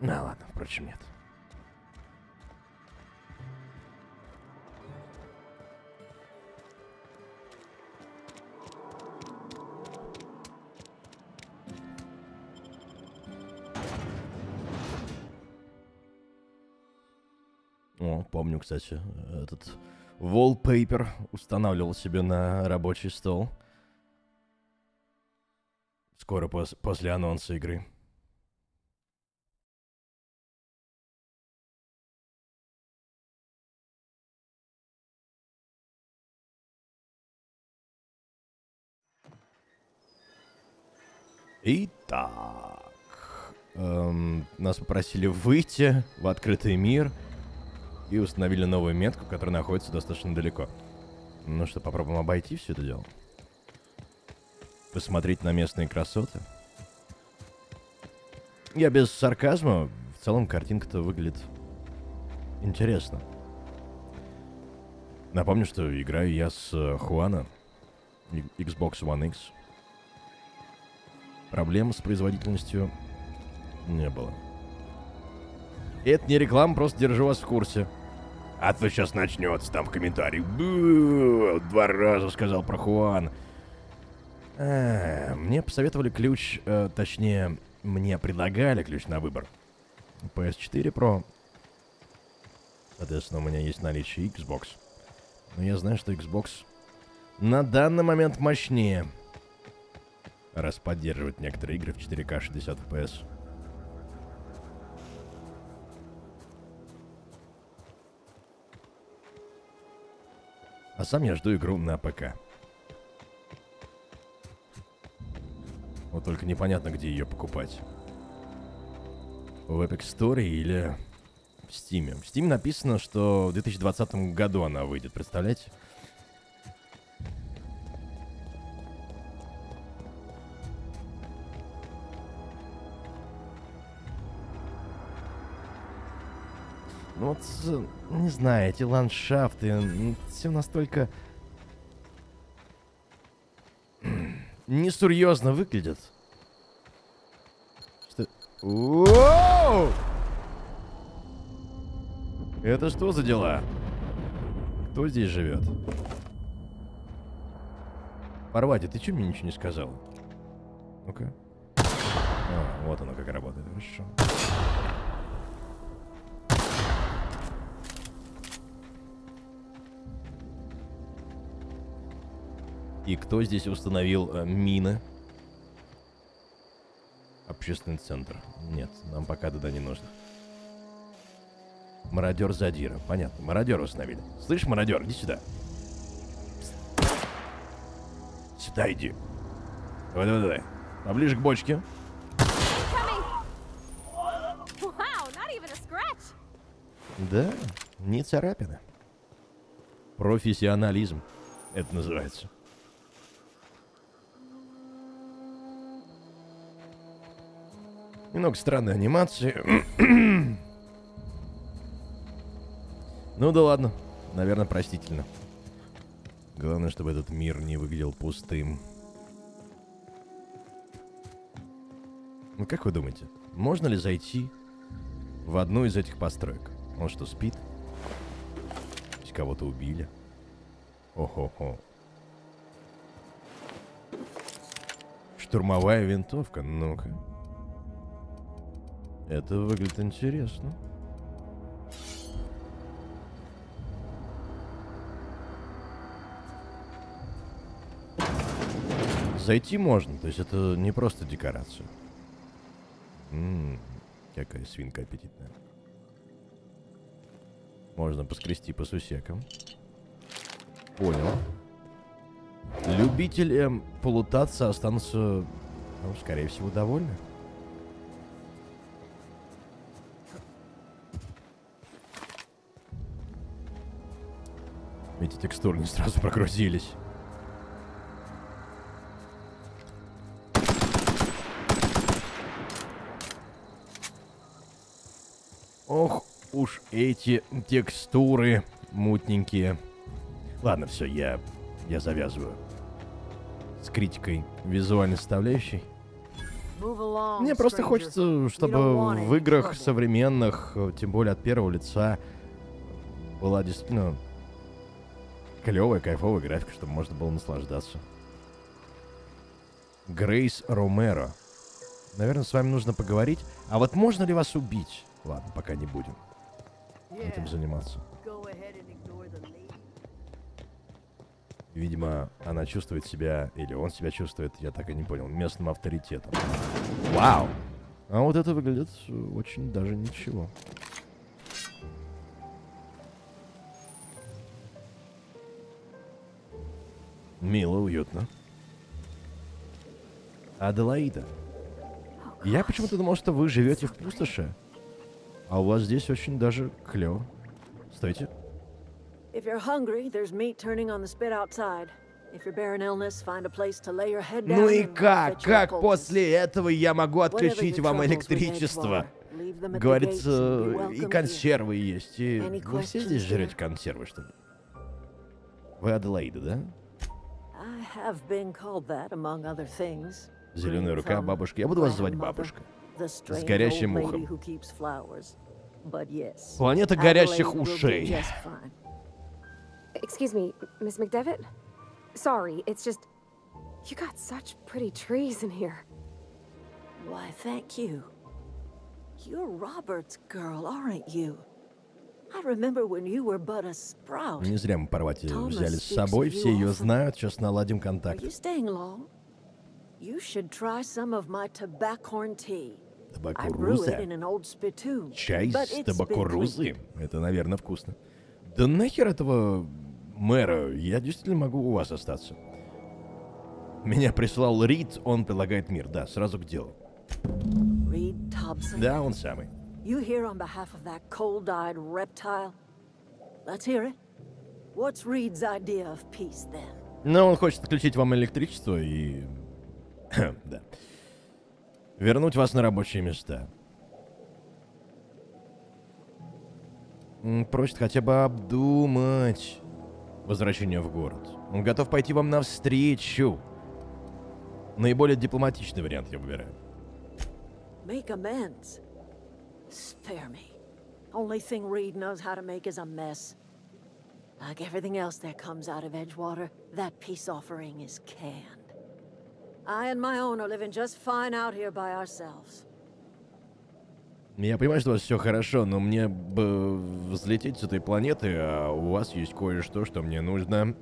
ладно, впрочем, нет. О, помню, кстати, этот wallpaper устанавливал себе на рабочий стол. Скоро пос- после анонса игры. Итак, эм, нас попросили выйти в открытый мир и установили новую метку, которая находится достаточно далеко. Ну что, попробуем обойти все это дело? Посмотреть на местные красоты? Я без сарказма, в целом картинка-то выглядит интересно. Напомню, что играю я с э, Хуана, Xbox One X. Проблем с производительностью не было. Это не реклама, просто держу вас в курсе. А то сейчас начнется там в комментариях. «Бу, Два раза сказал про Хуан. А, Мне посоветовали ключ, э, точнее, мне предлагали ключ на выбор. PS4 Pro. Соответственно, у меня есть наличие Xbox. Но я знаю, что Xbox на данный момент мощнее. Раз поддерживает некоторые игры в 4К 60 FPS. А сам я жду игру на ПК. Вот только непонятно, где ее покупать. В Epic Store или в Steam. В Steam написано, что в 2020 году она выйдет, представляете? Ну вот, не знаю, эти ландшафты, все настолько несерьезно выглядят. Что? Воу! Это что за дела? Кто здесь живет? Парвати, ты что мне ничего не сказал? Ну-ка. А, вот оно как работает, хорошо. И кто здесь установил э, мины? Общественный центр. Нет, нам пока туда не нужно. Мародер Задира. Понятно, мародер установили. Слышь, мародер, иди сюда. Сюда иди. Давай, давай, давай. Поближе к бочке. Да, не царапина. Профессионализм. Это называется. Немного странной анимации. ну да ладно. Наверное, простительно. Главное, чтобы этот мир не выглядел пустым. Ну как вы думаете, можно ли зайти в одну из этих построек? Он что, спит? Кого-то убили? Охо-хо. Штурмовая винтовка, ну-ка. Это выглядит интересно. Зайти можно, то есть это не просто декорация. М, какая свинка аппетитная. Можно поскрести по сусекам. Понял. Любители полутаться останутся, ну, скорее всего, довольны. Эти текстуры не сразу прогрузились. Ох уж эти текстуры мутненькие. Ладно, все, я, я завязываю. С критикой визуальной составляющей. Мне просто хочется, чтобы в играх современных, э, тем более от первого лица, была действительно клевая, кайфовая графика, чтобы можно было наслаждаться. Грейс Ромеро. Наверное, с вами нужно поговорить. А вот можно ли вас убить? Ладно, пока не будем этим заниматься. Видимо, она чувствует себя, или он себя чувствует, я так и не понял, местным авторитетом. Вау! А вот это выглядит очень даже ничего. Мило, уютно. Аделаида. Я почему-то думал, что вы живете в пустоши. А у вас здесь очень даже клево. Стойте. If you're hungry, there's meat turning on the spit outside. Ну и как? Как после этого я могу отключить вам электричество? Говорится, и консервы есть. И вы все здесь жрете консервы, что ли? Вы Аделаида, да? Зеленая Green рука from бабушки. Я буду вас звать grandmother, бабушка. the С strange горящим old lady ухом. who keeps flowers. But yes, Планета горящих Adelaide will do ушей. just fine. Excuse me, Miss McDevitt? Sorry, it's just. You got such pretty trees in here. Why, thank you. You're Robert's girl, aren't you? Не зря мы Парвати Thomas взяли с собой. Все ее знают. Сейчас наладим контакт. Табакуруза. Чай с табакурузы. cleaned. Это, наверное, вкусно. Да нахер этого мэра? Я действительно могу у вас остаться. Меня прислал Рид, он предлагает мир. Да, сразу к делу. Да, он самый. You here on behalf of that cold-eyed reptile? Let's hear it. What's Reed's idea of peace then? Но он хочет отключить вам электричество и... да. Вернуть вас на рабочие места. Просит хотя бы обдумать возвращение в город. Он готов пойти вам навстречу. Наиболее дипломатичный вариант я выбираю. Make amends. Spare me. Only thing Reed knows how to make is a mess. Like everything else that comes out of Edgewater, that peace offering is canned. I and my own are living just fine out here by ourselves. Я понимаю, что у вас все хорошо, но мне бы взлететь с этой планеты, а у вас есть кое-что, что мне нужно.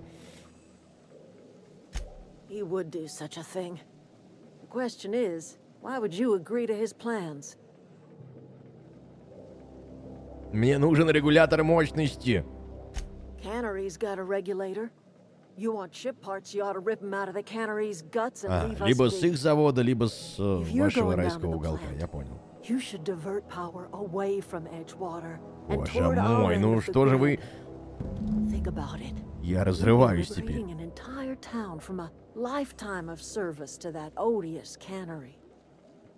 He would do such a thing. The question is, why would you agree to his plans? The cannery's guts and А, либо с их завода, либо с э, вашего райского уголка. Я понял. Боже мой, ну что же вы... Я разрываюсь теперь.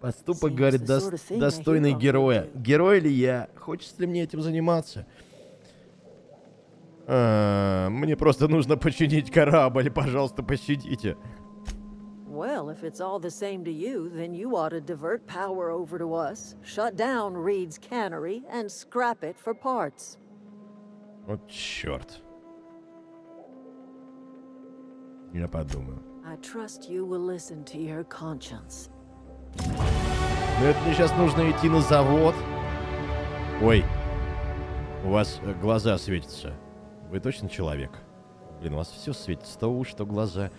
Поступок, говорит, дос- достойный героя. Герой ли я? Хочется ли мне этим заниматься? А, мне просто нужно починить корабль, пожалуйста, пощадите. Well, if it's all the same to you, then you ought to divert power over to us, shut down Reed's cannery, and scrap it for parts. Вот черт. Я подумаю. I trust you will listen to your conscience. Но это мне сейчас нужно идти на завод. Ой, у вас э, глаза светятся. Вы точно человек? Блин, у вас все светится. То уж, то глаза.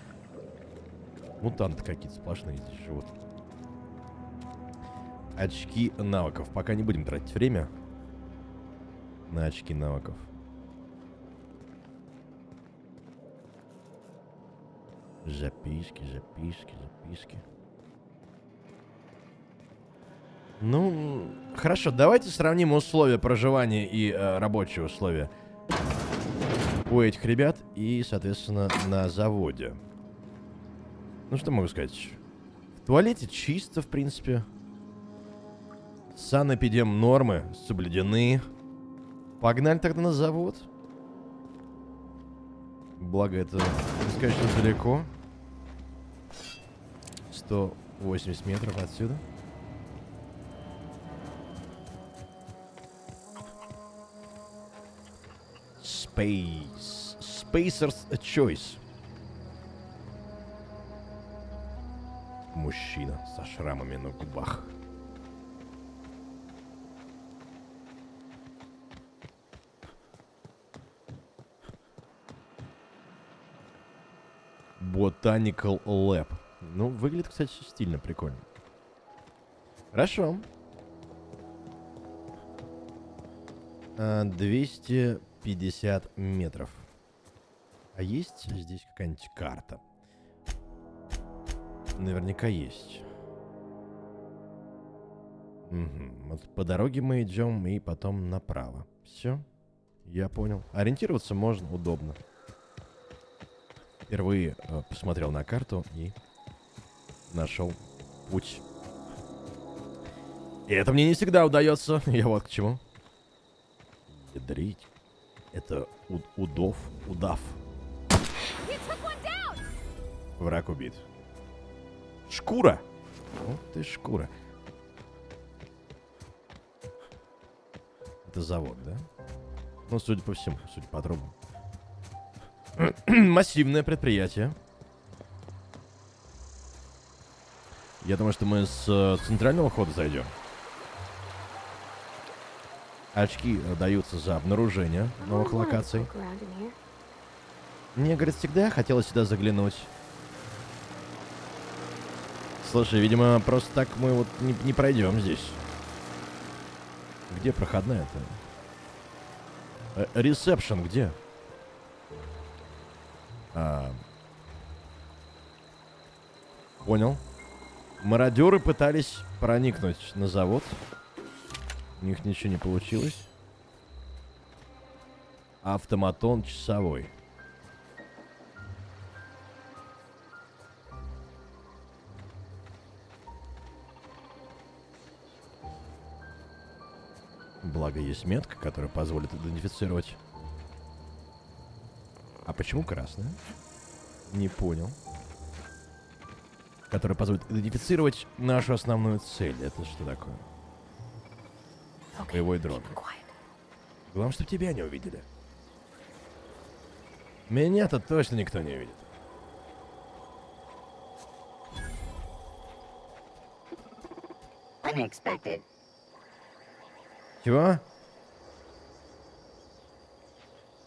Мутанты какие-то сплошные здесь живут. Очки навыков. Пока не будем тратить время на очки навыков. Записки, записки, записки. Ну, хорошо, давайте сравним условия проживания и э, рабочие условия у этих ребят и, соответственно, на заводе. Ну, что могу сказать? В туалете чисто, в принципе. Санэпидем нормы соблюдены. Погнали тогда на завод. Благо это, не сказать, что далеко. 180 метров отсюда. Space. Spacer's Choice. Мужчина со шрамами на губах. Botanical Lab. Ну, выглядит, кстати, стильно, прикольно. Хорошо. А, 200 50 метров. А есть здесь какая-нибудь карта? Наверняка есть. Угу. Вот по дороге мы идем и потом направо. Все. Я понял. Ориентироваться можно удобно. Впервые э, посмотрел на карту и нашел путь. И это мне не всегда удается. Я вот к чему. Ядрить. Это у удов. Удав. Враг убит. Шкура! Вот ты шкура. Это завод, да? Ну, судя по всему, судя по трубам. Массивное предприятие. Я думаю, что мы с э, центрального хода зайдем. Очки э, даются за обнаружение новых локаций. Мне, говорит, всегда хотелось сюда заглянуть. Слушай, видимо, просто так мы вот не, не пройдем здесь. Где проходная-то? Э, ресепшн где? А... Понял. Мародеры пытались проникнуть на завод. У них ничего не получилось. Автоматон часовой. Благо есть метка, которая позволит идентифицировать. А почему красная? Не понял. Которая позволит идентифицировать нашу основную цель. Это что такое? Боевой дрон. Главное, чтобы тебя не увидели. Меня-то точно никто не увидит. Unexpected. Чего?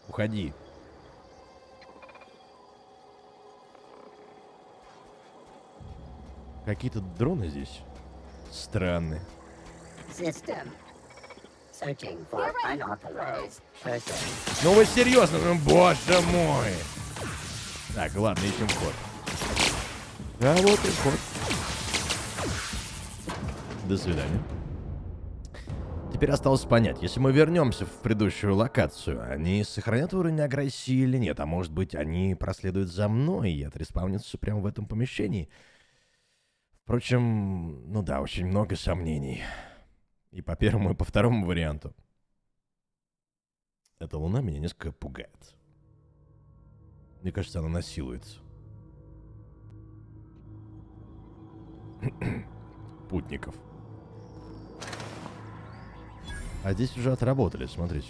Уходи. Какие-то дроны здесь странные. System. Ну вы серьезно? Ну, боже мой. Так, ладно, ищем вход. А вот и вход. До свидания. Теперь осталось понять, если мы вернемся в предыдущую локацию, они сохранят уровень агрессии или нет, а может быть они проследуют за мной и отреспаунятся прямо в этом помещении. Впрочем, ну да, очень много сомнений. И по первому, и по второму варианту. Эта луна меня несколько пугает. Мне кажется, она насилуется. Путников. А здесь уже отработали, смотрите.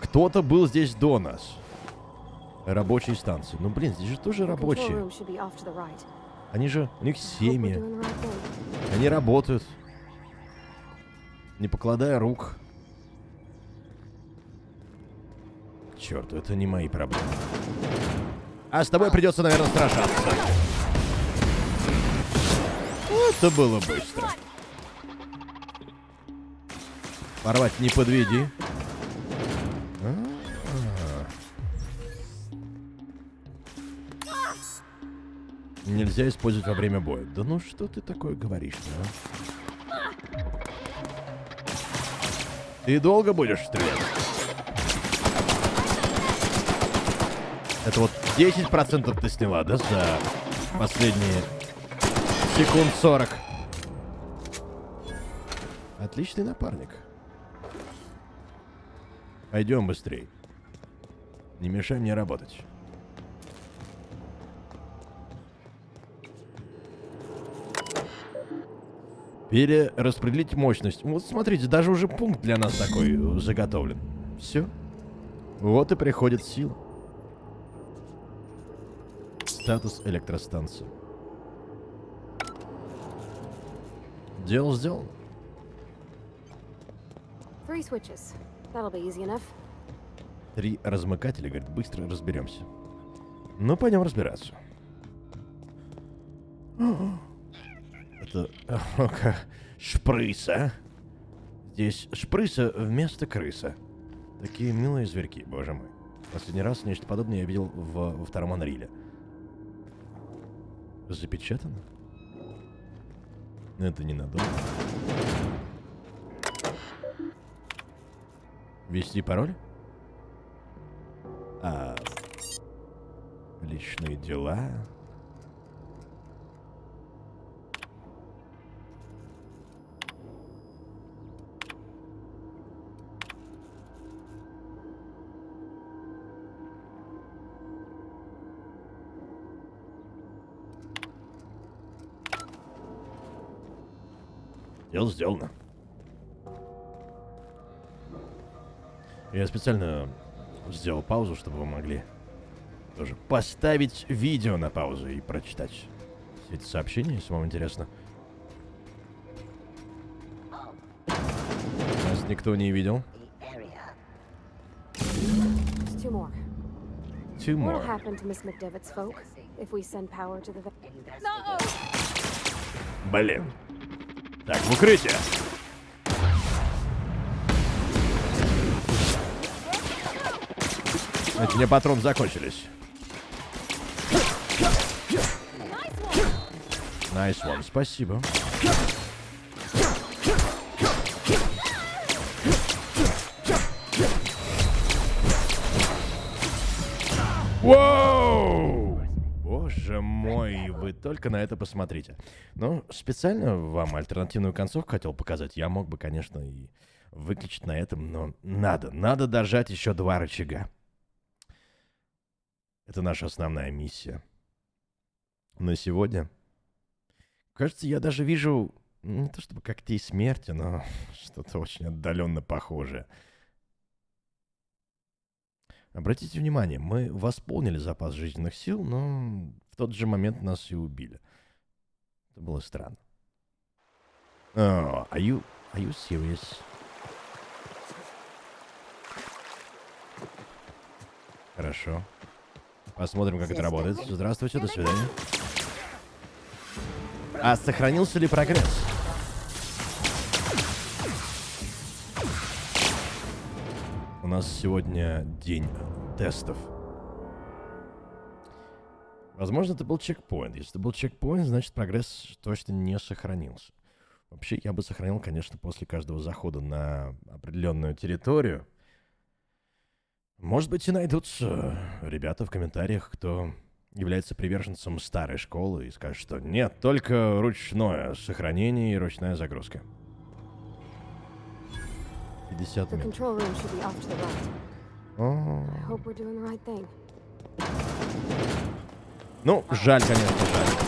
Кто-то был здесь до нас. Рабочие станции. Ну, блин, здесь же тоже рабочие. Они же, у них семьи. Они работают. Не покладая рук. Черт, это не мои проблемы. А с тобой придется, наверное, сражаться. Это было быстро. Порвать не подведи. А нельзя использовать во время боя. Да ну что ты такое говоришь, а? Ты долго будешь стрелять? Это вот 10% ты сняла, да, за последние секунд 40? Отличный напарник. Пойдем быстрей. Не мешай мне работать. Перераспределить мощность. Вот смотрите, даже уже пункт для нас такой э, заготовлен. Все. Вот и приходит сила. Статус электростанции. Дело сделано. Три размыкателя, говорит, быстро разберемся. Ну, пойдем разбираться. Это шпрыса. Здесь шпрыса вместо крыса. Такие милые зверьки, боже мой. Последний раз нечто подобное я видел в, во втором Анриле. Запечатано? Это ненадолго. Ввести пароль? А, личные дела. Дело сделано. Я специально сделал паузу, чтобы вы могли тоже поставить видео на паузу и прочитать все эти сообщения, если вам интересно. Нас никто не видел. Just two more. Two What'll more. happen to Miss McDevitt's folk if we send power to the... No! Блин. Так, в укрытие. Эти мне патрон закончились. Nice one, спасибо. Только на это посмотрите. Ну, специально вам альтернативную концовку хотел показать. Я мог бы, конечно, и выключить на этом, но надо, надо дожать еще два рычага. Это наша основная миссия. На сегодня. Кажется, я даже вижу не то чтобы когтей смерти, но что-то очень отдаленно похожее. Обратите внимание, мы восполнили запас жизненных сил, но в тот же момент нас и убили. Это было странно. Oh, are you, are you serious? Хорошо. Посмотрим, как это работает. Здравствуйте, до свидания. А сохранился ли прогресс? У нас сегодня день тестов. Возможно, это был чекпоинт. Если это был чекпоинт, значит прогресс точно не сохранился. Вообще, я бы сохранил, конечно, после каждого захода на определенную территорию. Может быть, и найдутся ребята в комментариях, кто является приверженцем старой школы и скажет, что нет, только ручное сохранение и ручная загрузка. 50 The минут. right. О, Ну, жаль, конечно, жаль.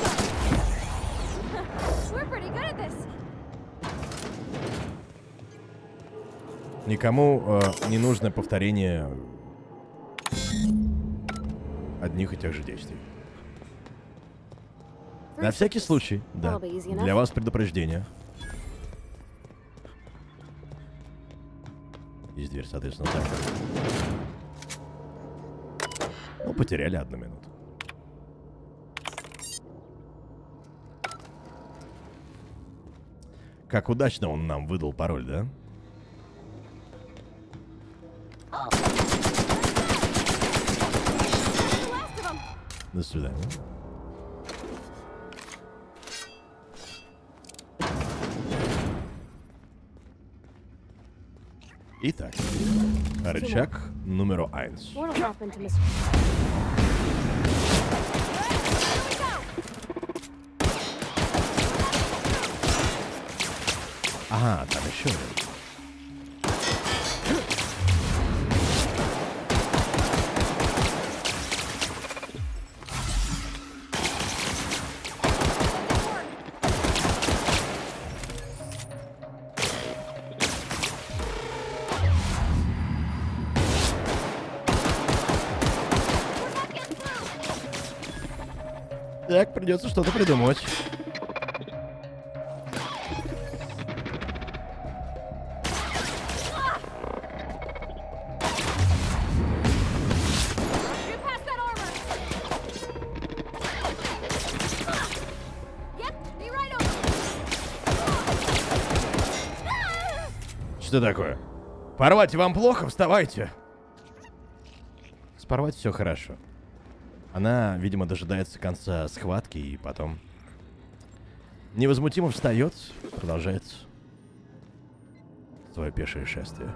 Никому э, не нужно повторение одних и тех же действий. На всякий случай, да, для вас предупреждение. Есть дверь, соответственно, так. Ну, потеряли одну минуту. Как удачно он нам выдал пароль, да? До свидания. Итак, рычаг номер один. Ага, там еще один. Так, придется что-то придумать. Что такое? Порвать вам плохо? Вставайте. С порвать все хорошо. Она, видимо, дожидается конца схватки и потом невозмутимо встает, продолжает свое пешее шествие.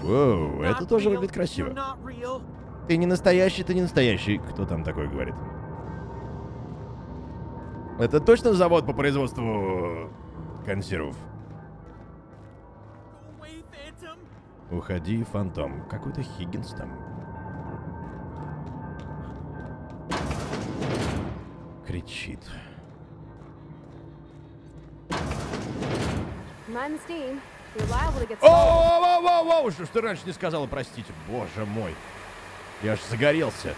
Воу, это тоже выглядит красиво. Ты не настоящий, ты не настоящий. Кто там такой говорит? Это точно завод по производству консервов? Уходи, фантом. Какой-то Хиггинс там. Кричит. О-о-о-о-о! Что ж ты раньше не сказала, простите? Боже мой. Я аж загорелся.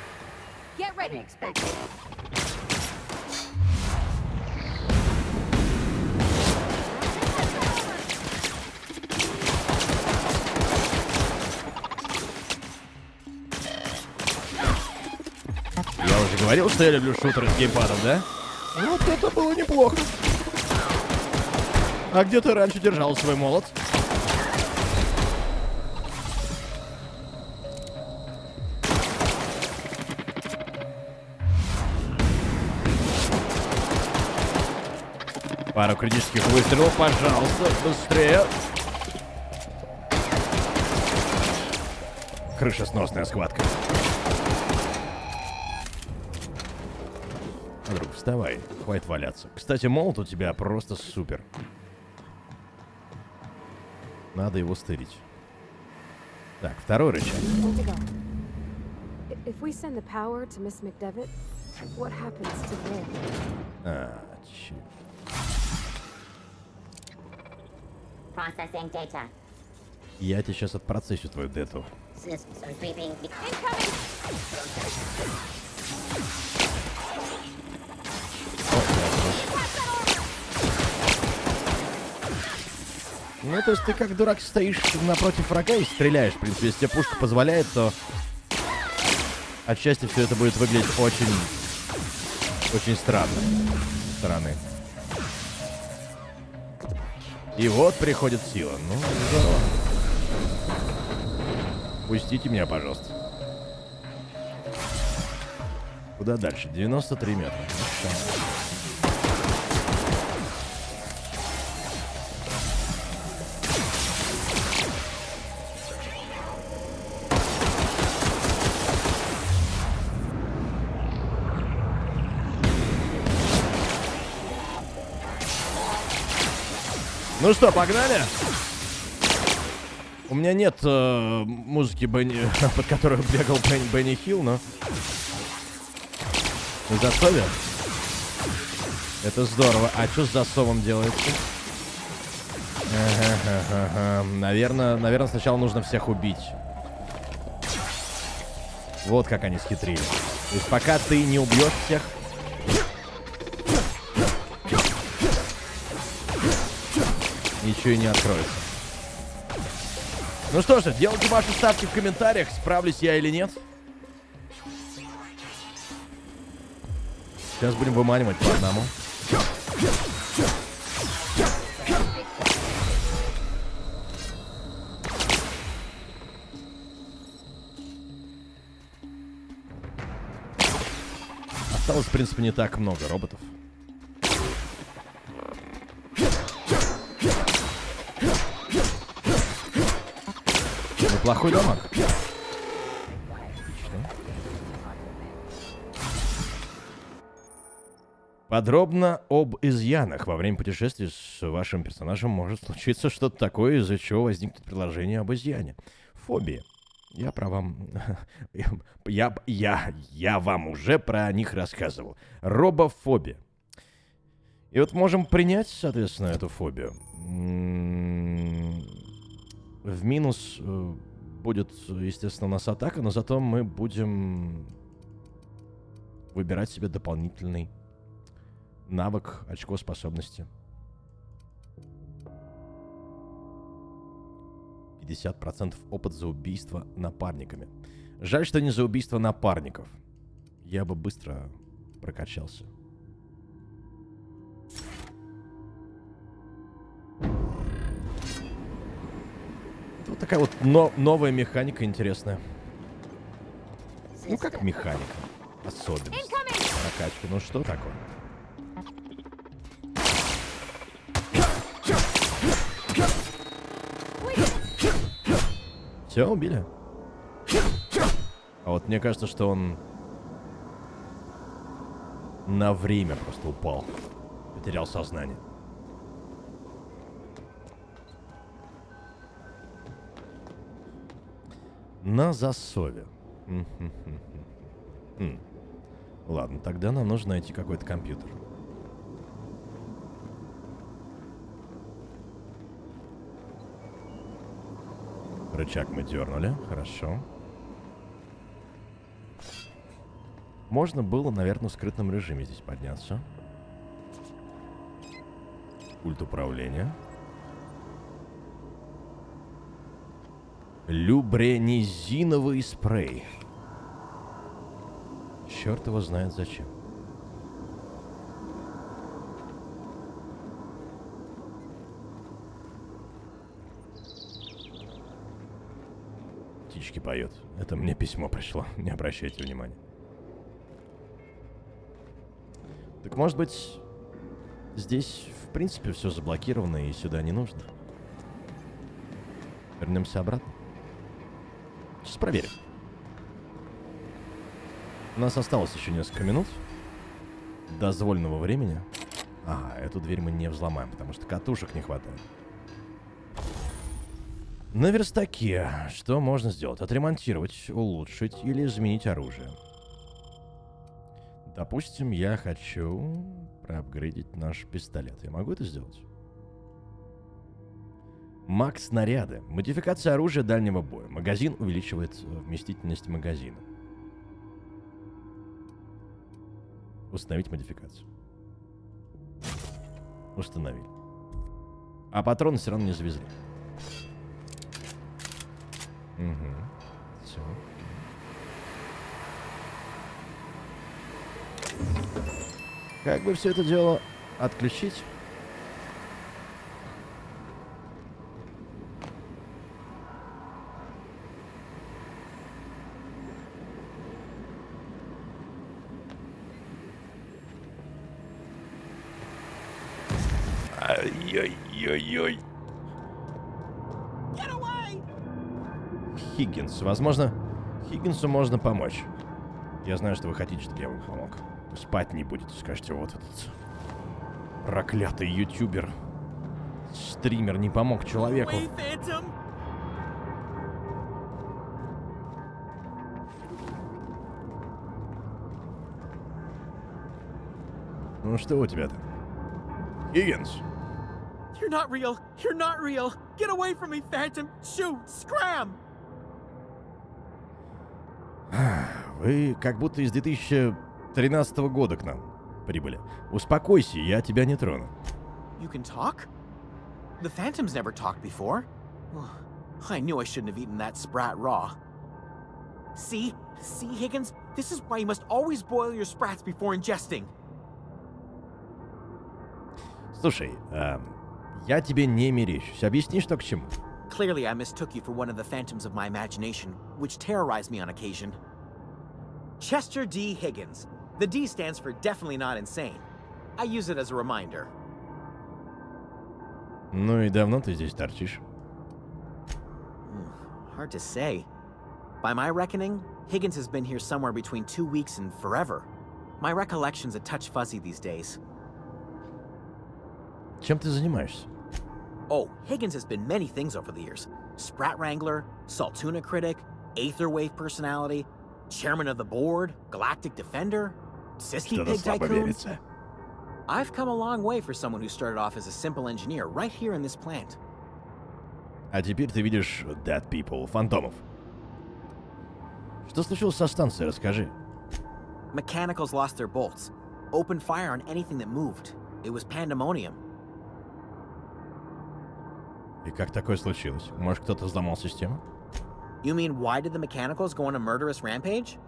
Get ready. Говорил, что я люблю шутеры с геймпадом, да? Вот это было неплохо. А где ты раньше держал свой молот? Пару критических выстрелов, пожалуйста, быстрее. Крышесносная схватка. Вставай, хватит валяться. Кстати, молот у тебя просто супер. Надо его стырить. Так, второй рычаг. А, черт. Я тебе сейчас отпроцессю твою дету. Systems Ну, то есть ты как дурак стоишь напротив врага и стреляешь. В принципе, если тебе пушка позволяет, то отчасти все это будет выглядеть очень... Очень странно. Стороны. И вот приходит сила. Ну, здорово. Пустите меня, пожалуйста. Куда дальше? 93 метра. Ну что, погнали? У меня нет э, музыки Бенни, под которую бегал Бенни, Бенни Хилл, но... Засове? Это здорово. А что с засовом делается? Ага-га-га-га. Наверное, наверное, сначала нужно всех убить. Вот как они схитрили. То есть пока ты не убьешь всех, ничего и не откроется. Ну что же, делайте ваши ставки в комментариях, справлюсь я или нет. Сейчас будем выманивать по одному. Осталось, в принципе, не так много роботов. Неплохой дамаг. Подробно об изъянах. Во время путешествий с вашим персонажем может случиться что-то такое, из-за чего возникнет предложение об изъяне. Фобии. Я про вам... Я, я, я вам уже про них рассказывал. Робофобия. И вот можем принять, соответственно, эту фобию. В минус э, будет, естественно, у нас атака, но зато мы будем выбирать себе дополнительный навык, очко способности. 50% опыт за убийство напарниками. Жаль, что не за убийство напарников. Я бы быстро прокачался. Вот такая вот но новая механика интересная. Ну как механика? Особенность. Прокачка. Ну что такое? Все, убили. А вот мне кажется, что он на время просто упал. Потерял сознание. На засове. Ладно, тогда нам нужно найти какой-то компьютер. Рычаг мы дернули, хорошо. Можно было, наверное, в скрытном режиме здесь подняться. Пульт управления. Любренизиновый спрей. Черт его знает зачем. Птички поют. Это мне письмо пришло. Не обращайте внимания. Так может быть, здесь в принципе все заблокировано и сюда не нужно? Вернемся обратно. Сейчас проверим. У нас осталось еще несколько минут дозвольного времени. А, эту дверь мы не взломаем, потому что катушек не хватает. На верстаке что можно сделать? Отремонтировать, улучшить или изменить оружие. Допустим, я хочу проапгрейдить наш пистолет. Я могу это сделать? Макс снаряды. Модификация оружия дальнего боя. Магазин увеличивает вместительность магазина. Установить модификацию. Установили. А патроны все равно не завезли. Угу. Все. Как бы все это дело отключить? Ой-ой-ой-ой. Хиггинс. Возможно, Хиггинсу можно помочь. Я знаю, что вы хотите, чтобы я вам помог. Спать не будете, скажете, вот этот проклятый ютубер. Стример не помог человеку. Ну что у тебя-то? Хиггинс. You're not real. You're not real. Get away from me, Phantom. Shoot. Scram. Вы как будто из 2013 года к нам прибыли. Успокойся, я тебя не трону. You can talk? The Phantom's never talked before. I knew I shouldn't have eaten that sprat raw. See? See, Higgins? This is why you must always boil your sprats before ingesting. Слушай, эм, я тебе не мерещусь. Объясни, что к чему. Clearly, I mistook you for one of the phantoms of my imagination, which terrorized me on occasion. Chester D. Higgins. The D stands for definitely not insane. I use it as a reminder. Ну и давно ты здесь торчишь? hard to say. By my reckoning, Higgins has been here somewhere between two weeks and forever. My recollection's a touch fuzzy these days. Чем ты занимаешься? Oh, Higgins has been many things over the years. Sprat Wrangler, Saltuna Critic, Aetherwave Personality, Chairman of the Board, Galactic Defender, Siski Что-то Pig слабо Tycoon. верится. I've come a long way for someone who started off as a simple engineer right here in this plant. А теперь ты видишь Dead People, фантомов. Что случилось со станцией, расскажи. Mechanicals lost their bolts. Opened fire on anything that moved. It was pandemonium. И как такое случилось? Может, кто-то взломал систему? You mean why did the mechanicals go on a murderous rampage?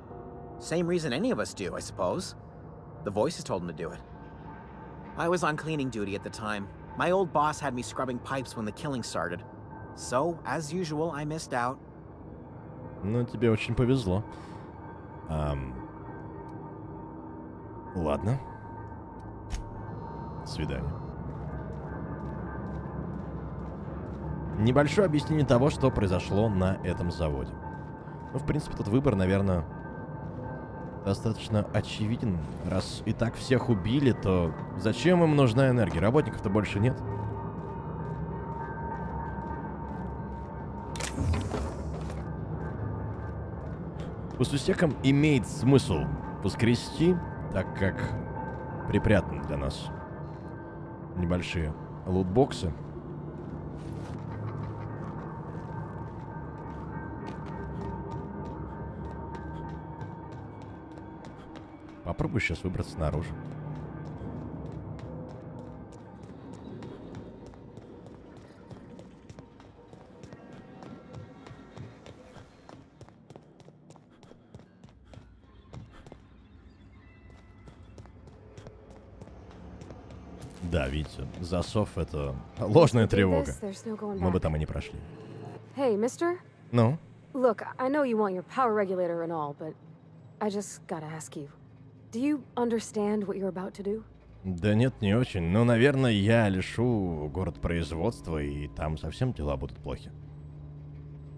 Same reason any of us do, I suppose. The voices told them to do it. I was on cleaning duty at the time. My old boss had me scrubbing pipes when the killing started. So, as usual, I missed out. Ну, тебе очень повезло. Ам, Ладно. До Небольшое объяснение того, что произошло на этом заводе. Ну, в принципе, тут выбор, наверное, достаточно очевиден. Раз и так всех убили, то зачем им нужна энергия? Работников-то больше нет. По сусекам имеет смысл воскрести, так как припрятаны для нас небольшие лутбоксы. Попробую сейчас выбраться наружу. Да, видите, засов — это ложная тревога. Мы бы там и не прошли. Hey, mister? Ну? Look, I know you want your power regulator and all, but I just gotta ask you. Do you understand what you're about to do? Да нет, не очень. Но, наверное, я лишу город производства, и там совсем дела будут плохи.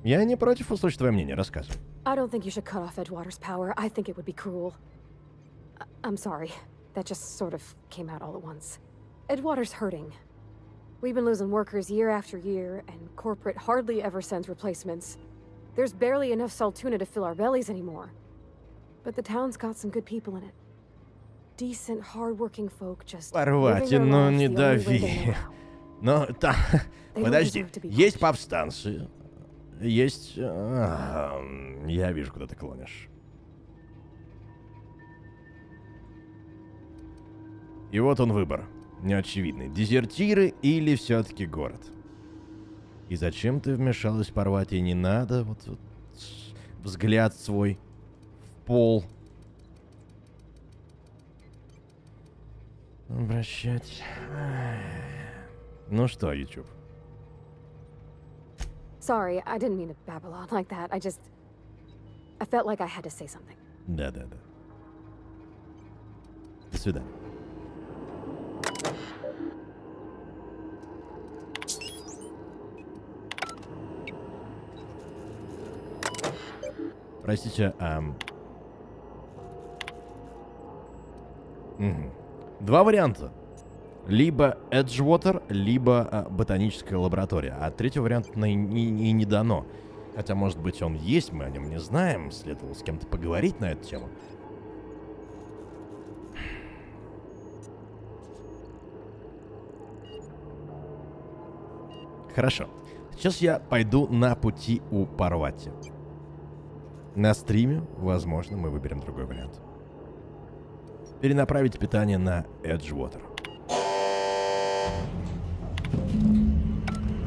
Я не против услышать твое мнение, рассказывай. I don't think you should cut off Edgewater's power. I think it would be cruel. I- I'm sorry. That just sort of came out all at once. Edgewater's hurting. We've been losing workers year after year, and corporate hardly ever sends replacements. There's barely enough Saltuna to fill our bellies anymore. But the town's got some good people in it. Decent, hard-working folk just living Парвати, their ну не дави. how. Ну, та... They don't Подожди. Есть повстанцы. Есть... а, Я вижу, куда ты клонишь. И вот он выбор. Неочевидный. Дезертиры или все-таки город? И зачем ты вмешалась, Парвати? Не надо вот, вот взгляд свой в пол. Обращать. Ну что, YouTube? Sorry, I didn't mean to babble on like that. I just... I felt like I had to say something. Да-да-да. До свидания. Простите, ам... Мгм. Два варианта. Либо Эджвотер, либо а, ботаническая лаборатория. А третий вариант и, и- и не дано. Хотя, может быть, он есть, мы о нем не знаем. Следовало с кем-то поговорить на эту тему. Хорошо. Сейчас я пойду на пути у Парвати. На стриме, возможно, мы выберем другой вариант. Перенаправить питание на Эджвотер.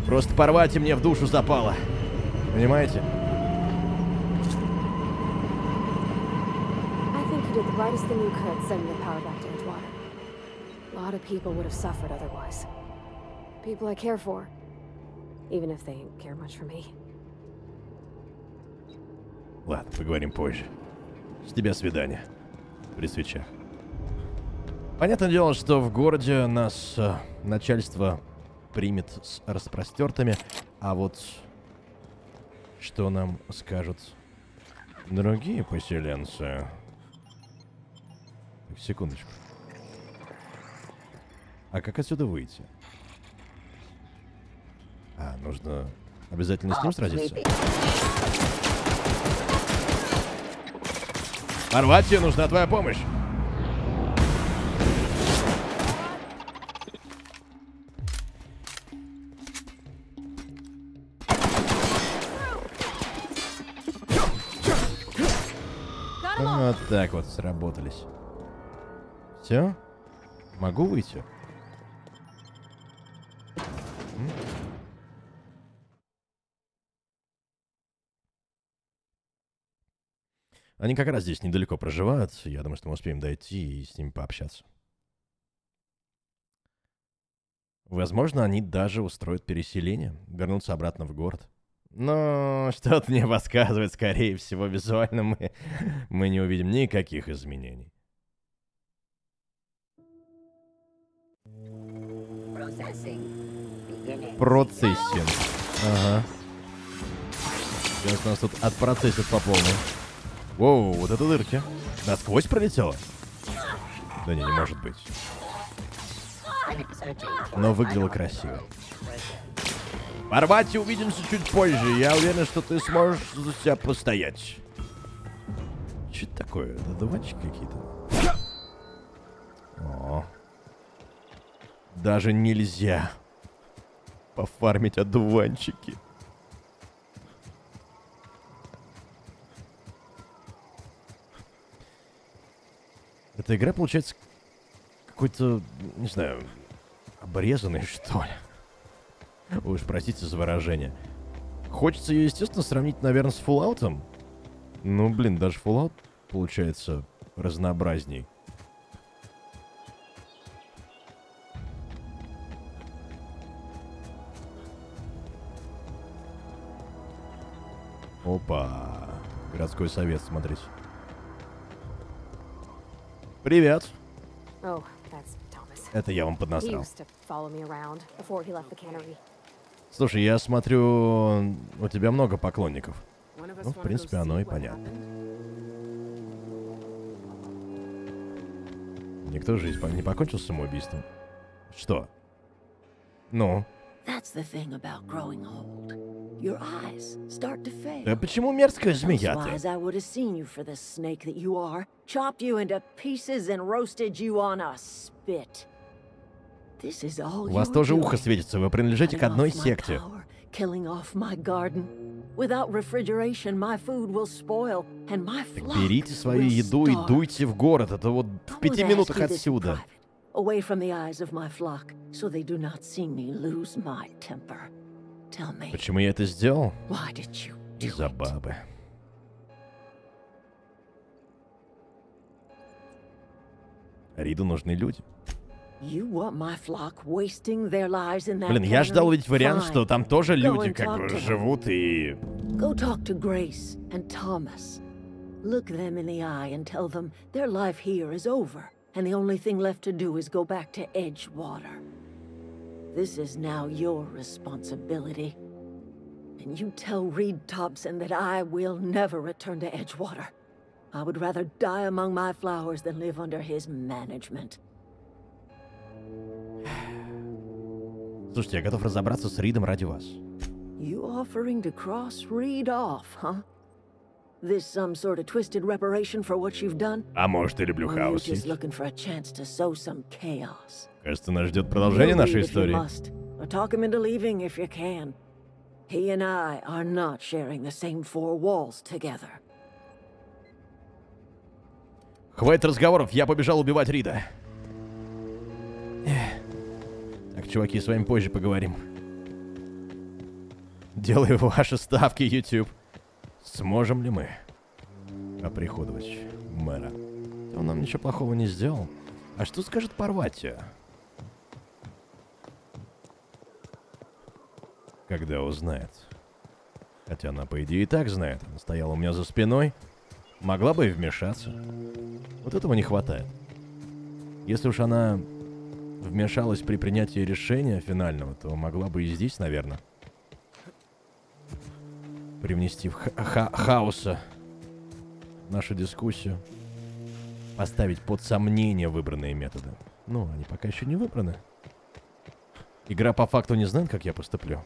Просто Парвати мне в душу запало. Понимаете? I think you did the brightest thing you could sending the power back to Edgewater. A lot of people would have suffered otherwise. People I care for. Even if they didn't care much for me. Ладно, поговорим позже. С тебя свидание. При свечах. Понятное дело, что в городе нас э, начальство примет с распростертыми, а вот Что нам скажут другие поселенцы? Так, секундочку. А как отсюда выйти? А, нужно обязательно с ним сразиться? Хорватия, нужна твоя помощь. Так вот сработались. Все? Могу выйти? Они как раз здесь недалеко проживают. Я думаю, что мы успеем дойти и с ними пообщаться. Возможно, они даже устроят переселение, вернутся обратно в город. Но что-то мне подсказывает, скорее всего, визуально мы, мы не увидим никаких изменений. Процессинг. Ага. Сейчас нас тут отпроцессят по полной. Воу, вот это дырки. Насквозь пролетело? Да не, не может быть. Но выглядело красиво. Хорватия, увидимся чуть позже. Я уверен, что ты сможешь за себя постоять. Что это такое? Это дуванчики какие-то? О. Даже нельзя пофармить одуванчики. Эта игра получается какой-то, не знаю, обрезанный, что ли. Уж простите за выражение. Хочется ее, естественно, сравнить, наверное, с Fallout. Ну, блин, даже Fallout получается разнообразней. Опа. Городской совет, смотрите. Привет. Oh. Это я вам поднасрал. Слушай, я смотрю, у тебя много поклонников. Ну, в принципе, оно и понятно. Никто жизнь не покончил с самоубийством. Что? Ну? Да почему мерзкая змея ты? У вас тоже ухо светится, вы принадлежите к одной секте. flock Берите свою еду и дуйте в город. Это вот в пяти минутах отсюда. Away from the eyes of my flock, so they do not see me lose my temper. Tell me, Почему я это сделал? why did you Из-за бабы. Риду нужны люди. Блин, я ждал cannery? увидеть вариант, Fine. что там тоже Go люди and как talk бы to them. живут и... Go talk to Grace and Thomas. Look them in the eye and tell them their life here is over, and the only thing left to do is go back to Edgewater. This is now your responsibility. And you tell Reed Thompson that I will never return to Edgewater. I would rather die among my flowers than live under his management. Слушайте, я готов разобраться с Ридом ради вас. You offering to cross Reed off, huh? This some sort of twisted reparation for what you've done? А может, и люблю хаос. just looking for a chance to sow some chaos? Кажется, нас ждет продолжение нашей истории. must, or talk him into leaving if you can. He and I are not sharing the same four walls together. Хватит разговоров, я побежал убивать Рида. Чуваки, с вами позже поговорим. Делаю ваши ставки, YouTube. Сможем ли мы оприходовать мэра? Он нам ничего плохого не сделал. А что скажет Парватия? Когда узнает. Хотя она, по идее, и так знает. Она стояла у меня за спиной. Могла бы и вмешаться. Вот этого не хватает. Если уж она вмешалась при принятии решения финального, то могла бы и здесь, наверное. привнести в ха- ха- хаоса нашу дискуссию. Поставить под сомнение выбранные методы. Ну, они пока еще не выбраны. Игра по факту не знает, как я поступлю.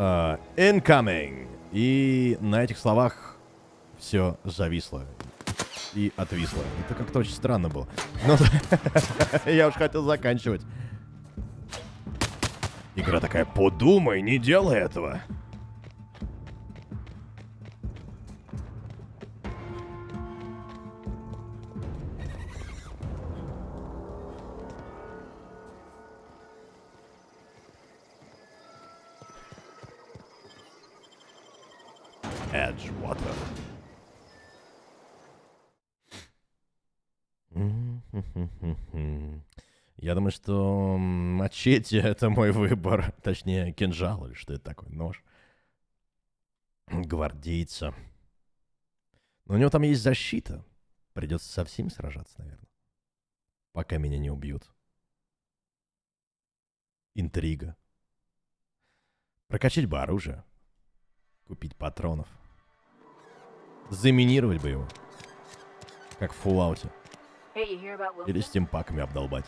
А, incoming. И на этих словах все зависло. И отвисло. Это как-то очень странно было. Ну, я уж хотел заканчивать. Игра такая, подумай, не делай этого. Думаю, что мачете — это мой выбор. Точнее, кинжал или что это такое, нож. Гвардейца. Но у него там есть защита. Придется со всеми сражаться, наверное. Пока меня не убьют. Интрига. Прокачать бы оружие. Купить патронов. Заминировать бы его. Как в Fallout. Или стимпаками обдолбать.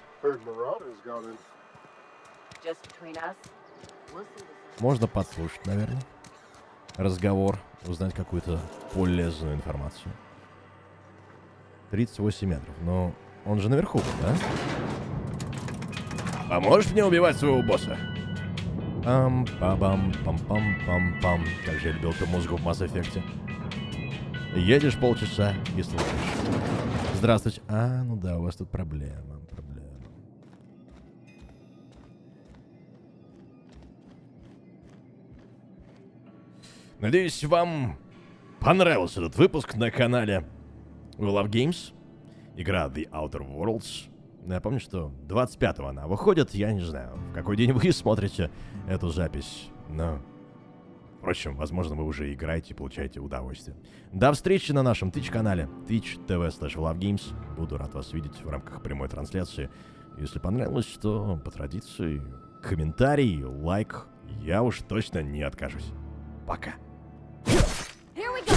Можно подслушать, наверное. Разговор. Узнать какую-то полезную информацию. 38 метров. Но он же наверху да? Поможешь мне убивать своего босса? пам па бам пам пам пам пам Как же я любил эту музыку в Mass Effect. Едешь полчаса и слушаешь. Здравствуйте. А, ну да, у вас тут проблема. Проблема. Надеюсь, вам понравился этот выпуск на канале We Love Games. Игра The Outer Worlds. Напомню, что 25-го она выходит. Я не знаю, в какой день вы смотрите эту запись. Но, впрочем, возможно, вы уже играете и получаете удовольствие. До встречи на нашем Twitch-канале Twitch TV slash. Буду рад вас видеть в рамках прямой трансляции. Если понравилось, то по традиции комментарий, лайк. Я уж точно не откажусь. Пока. Here we go!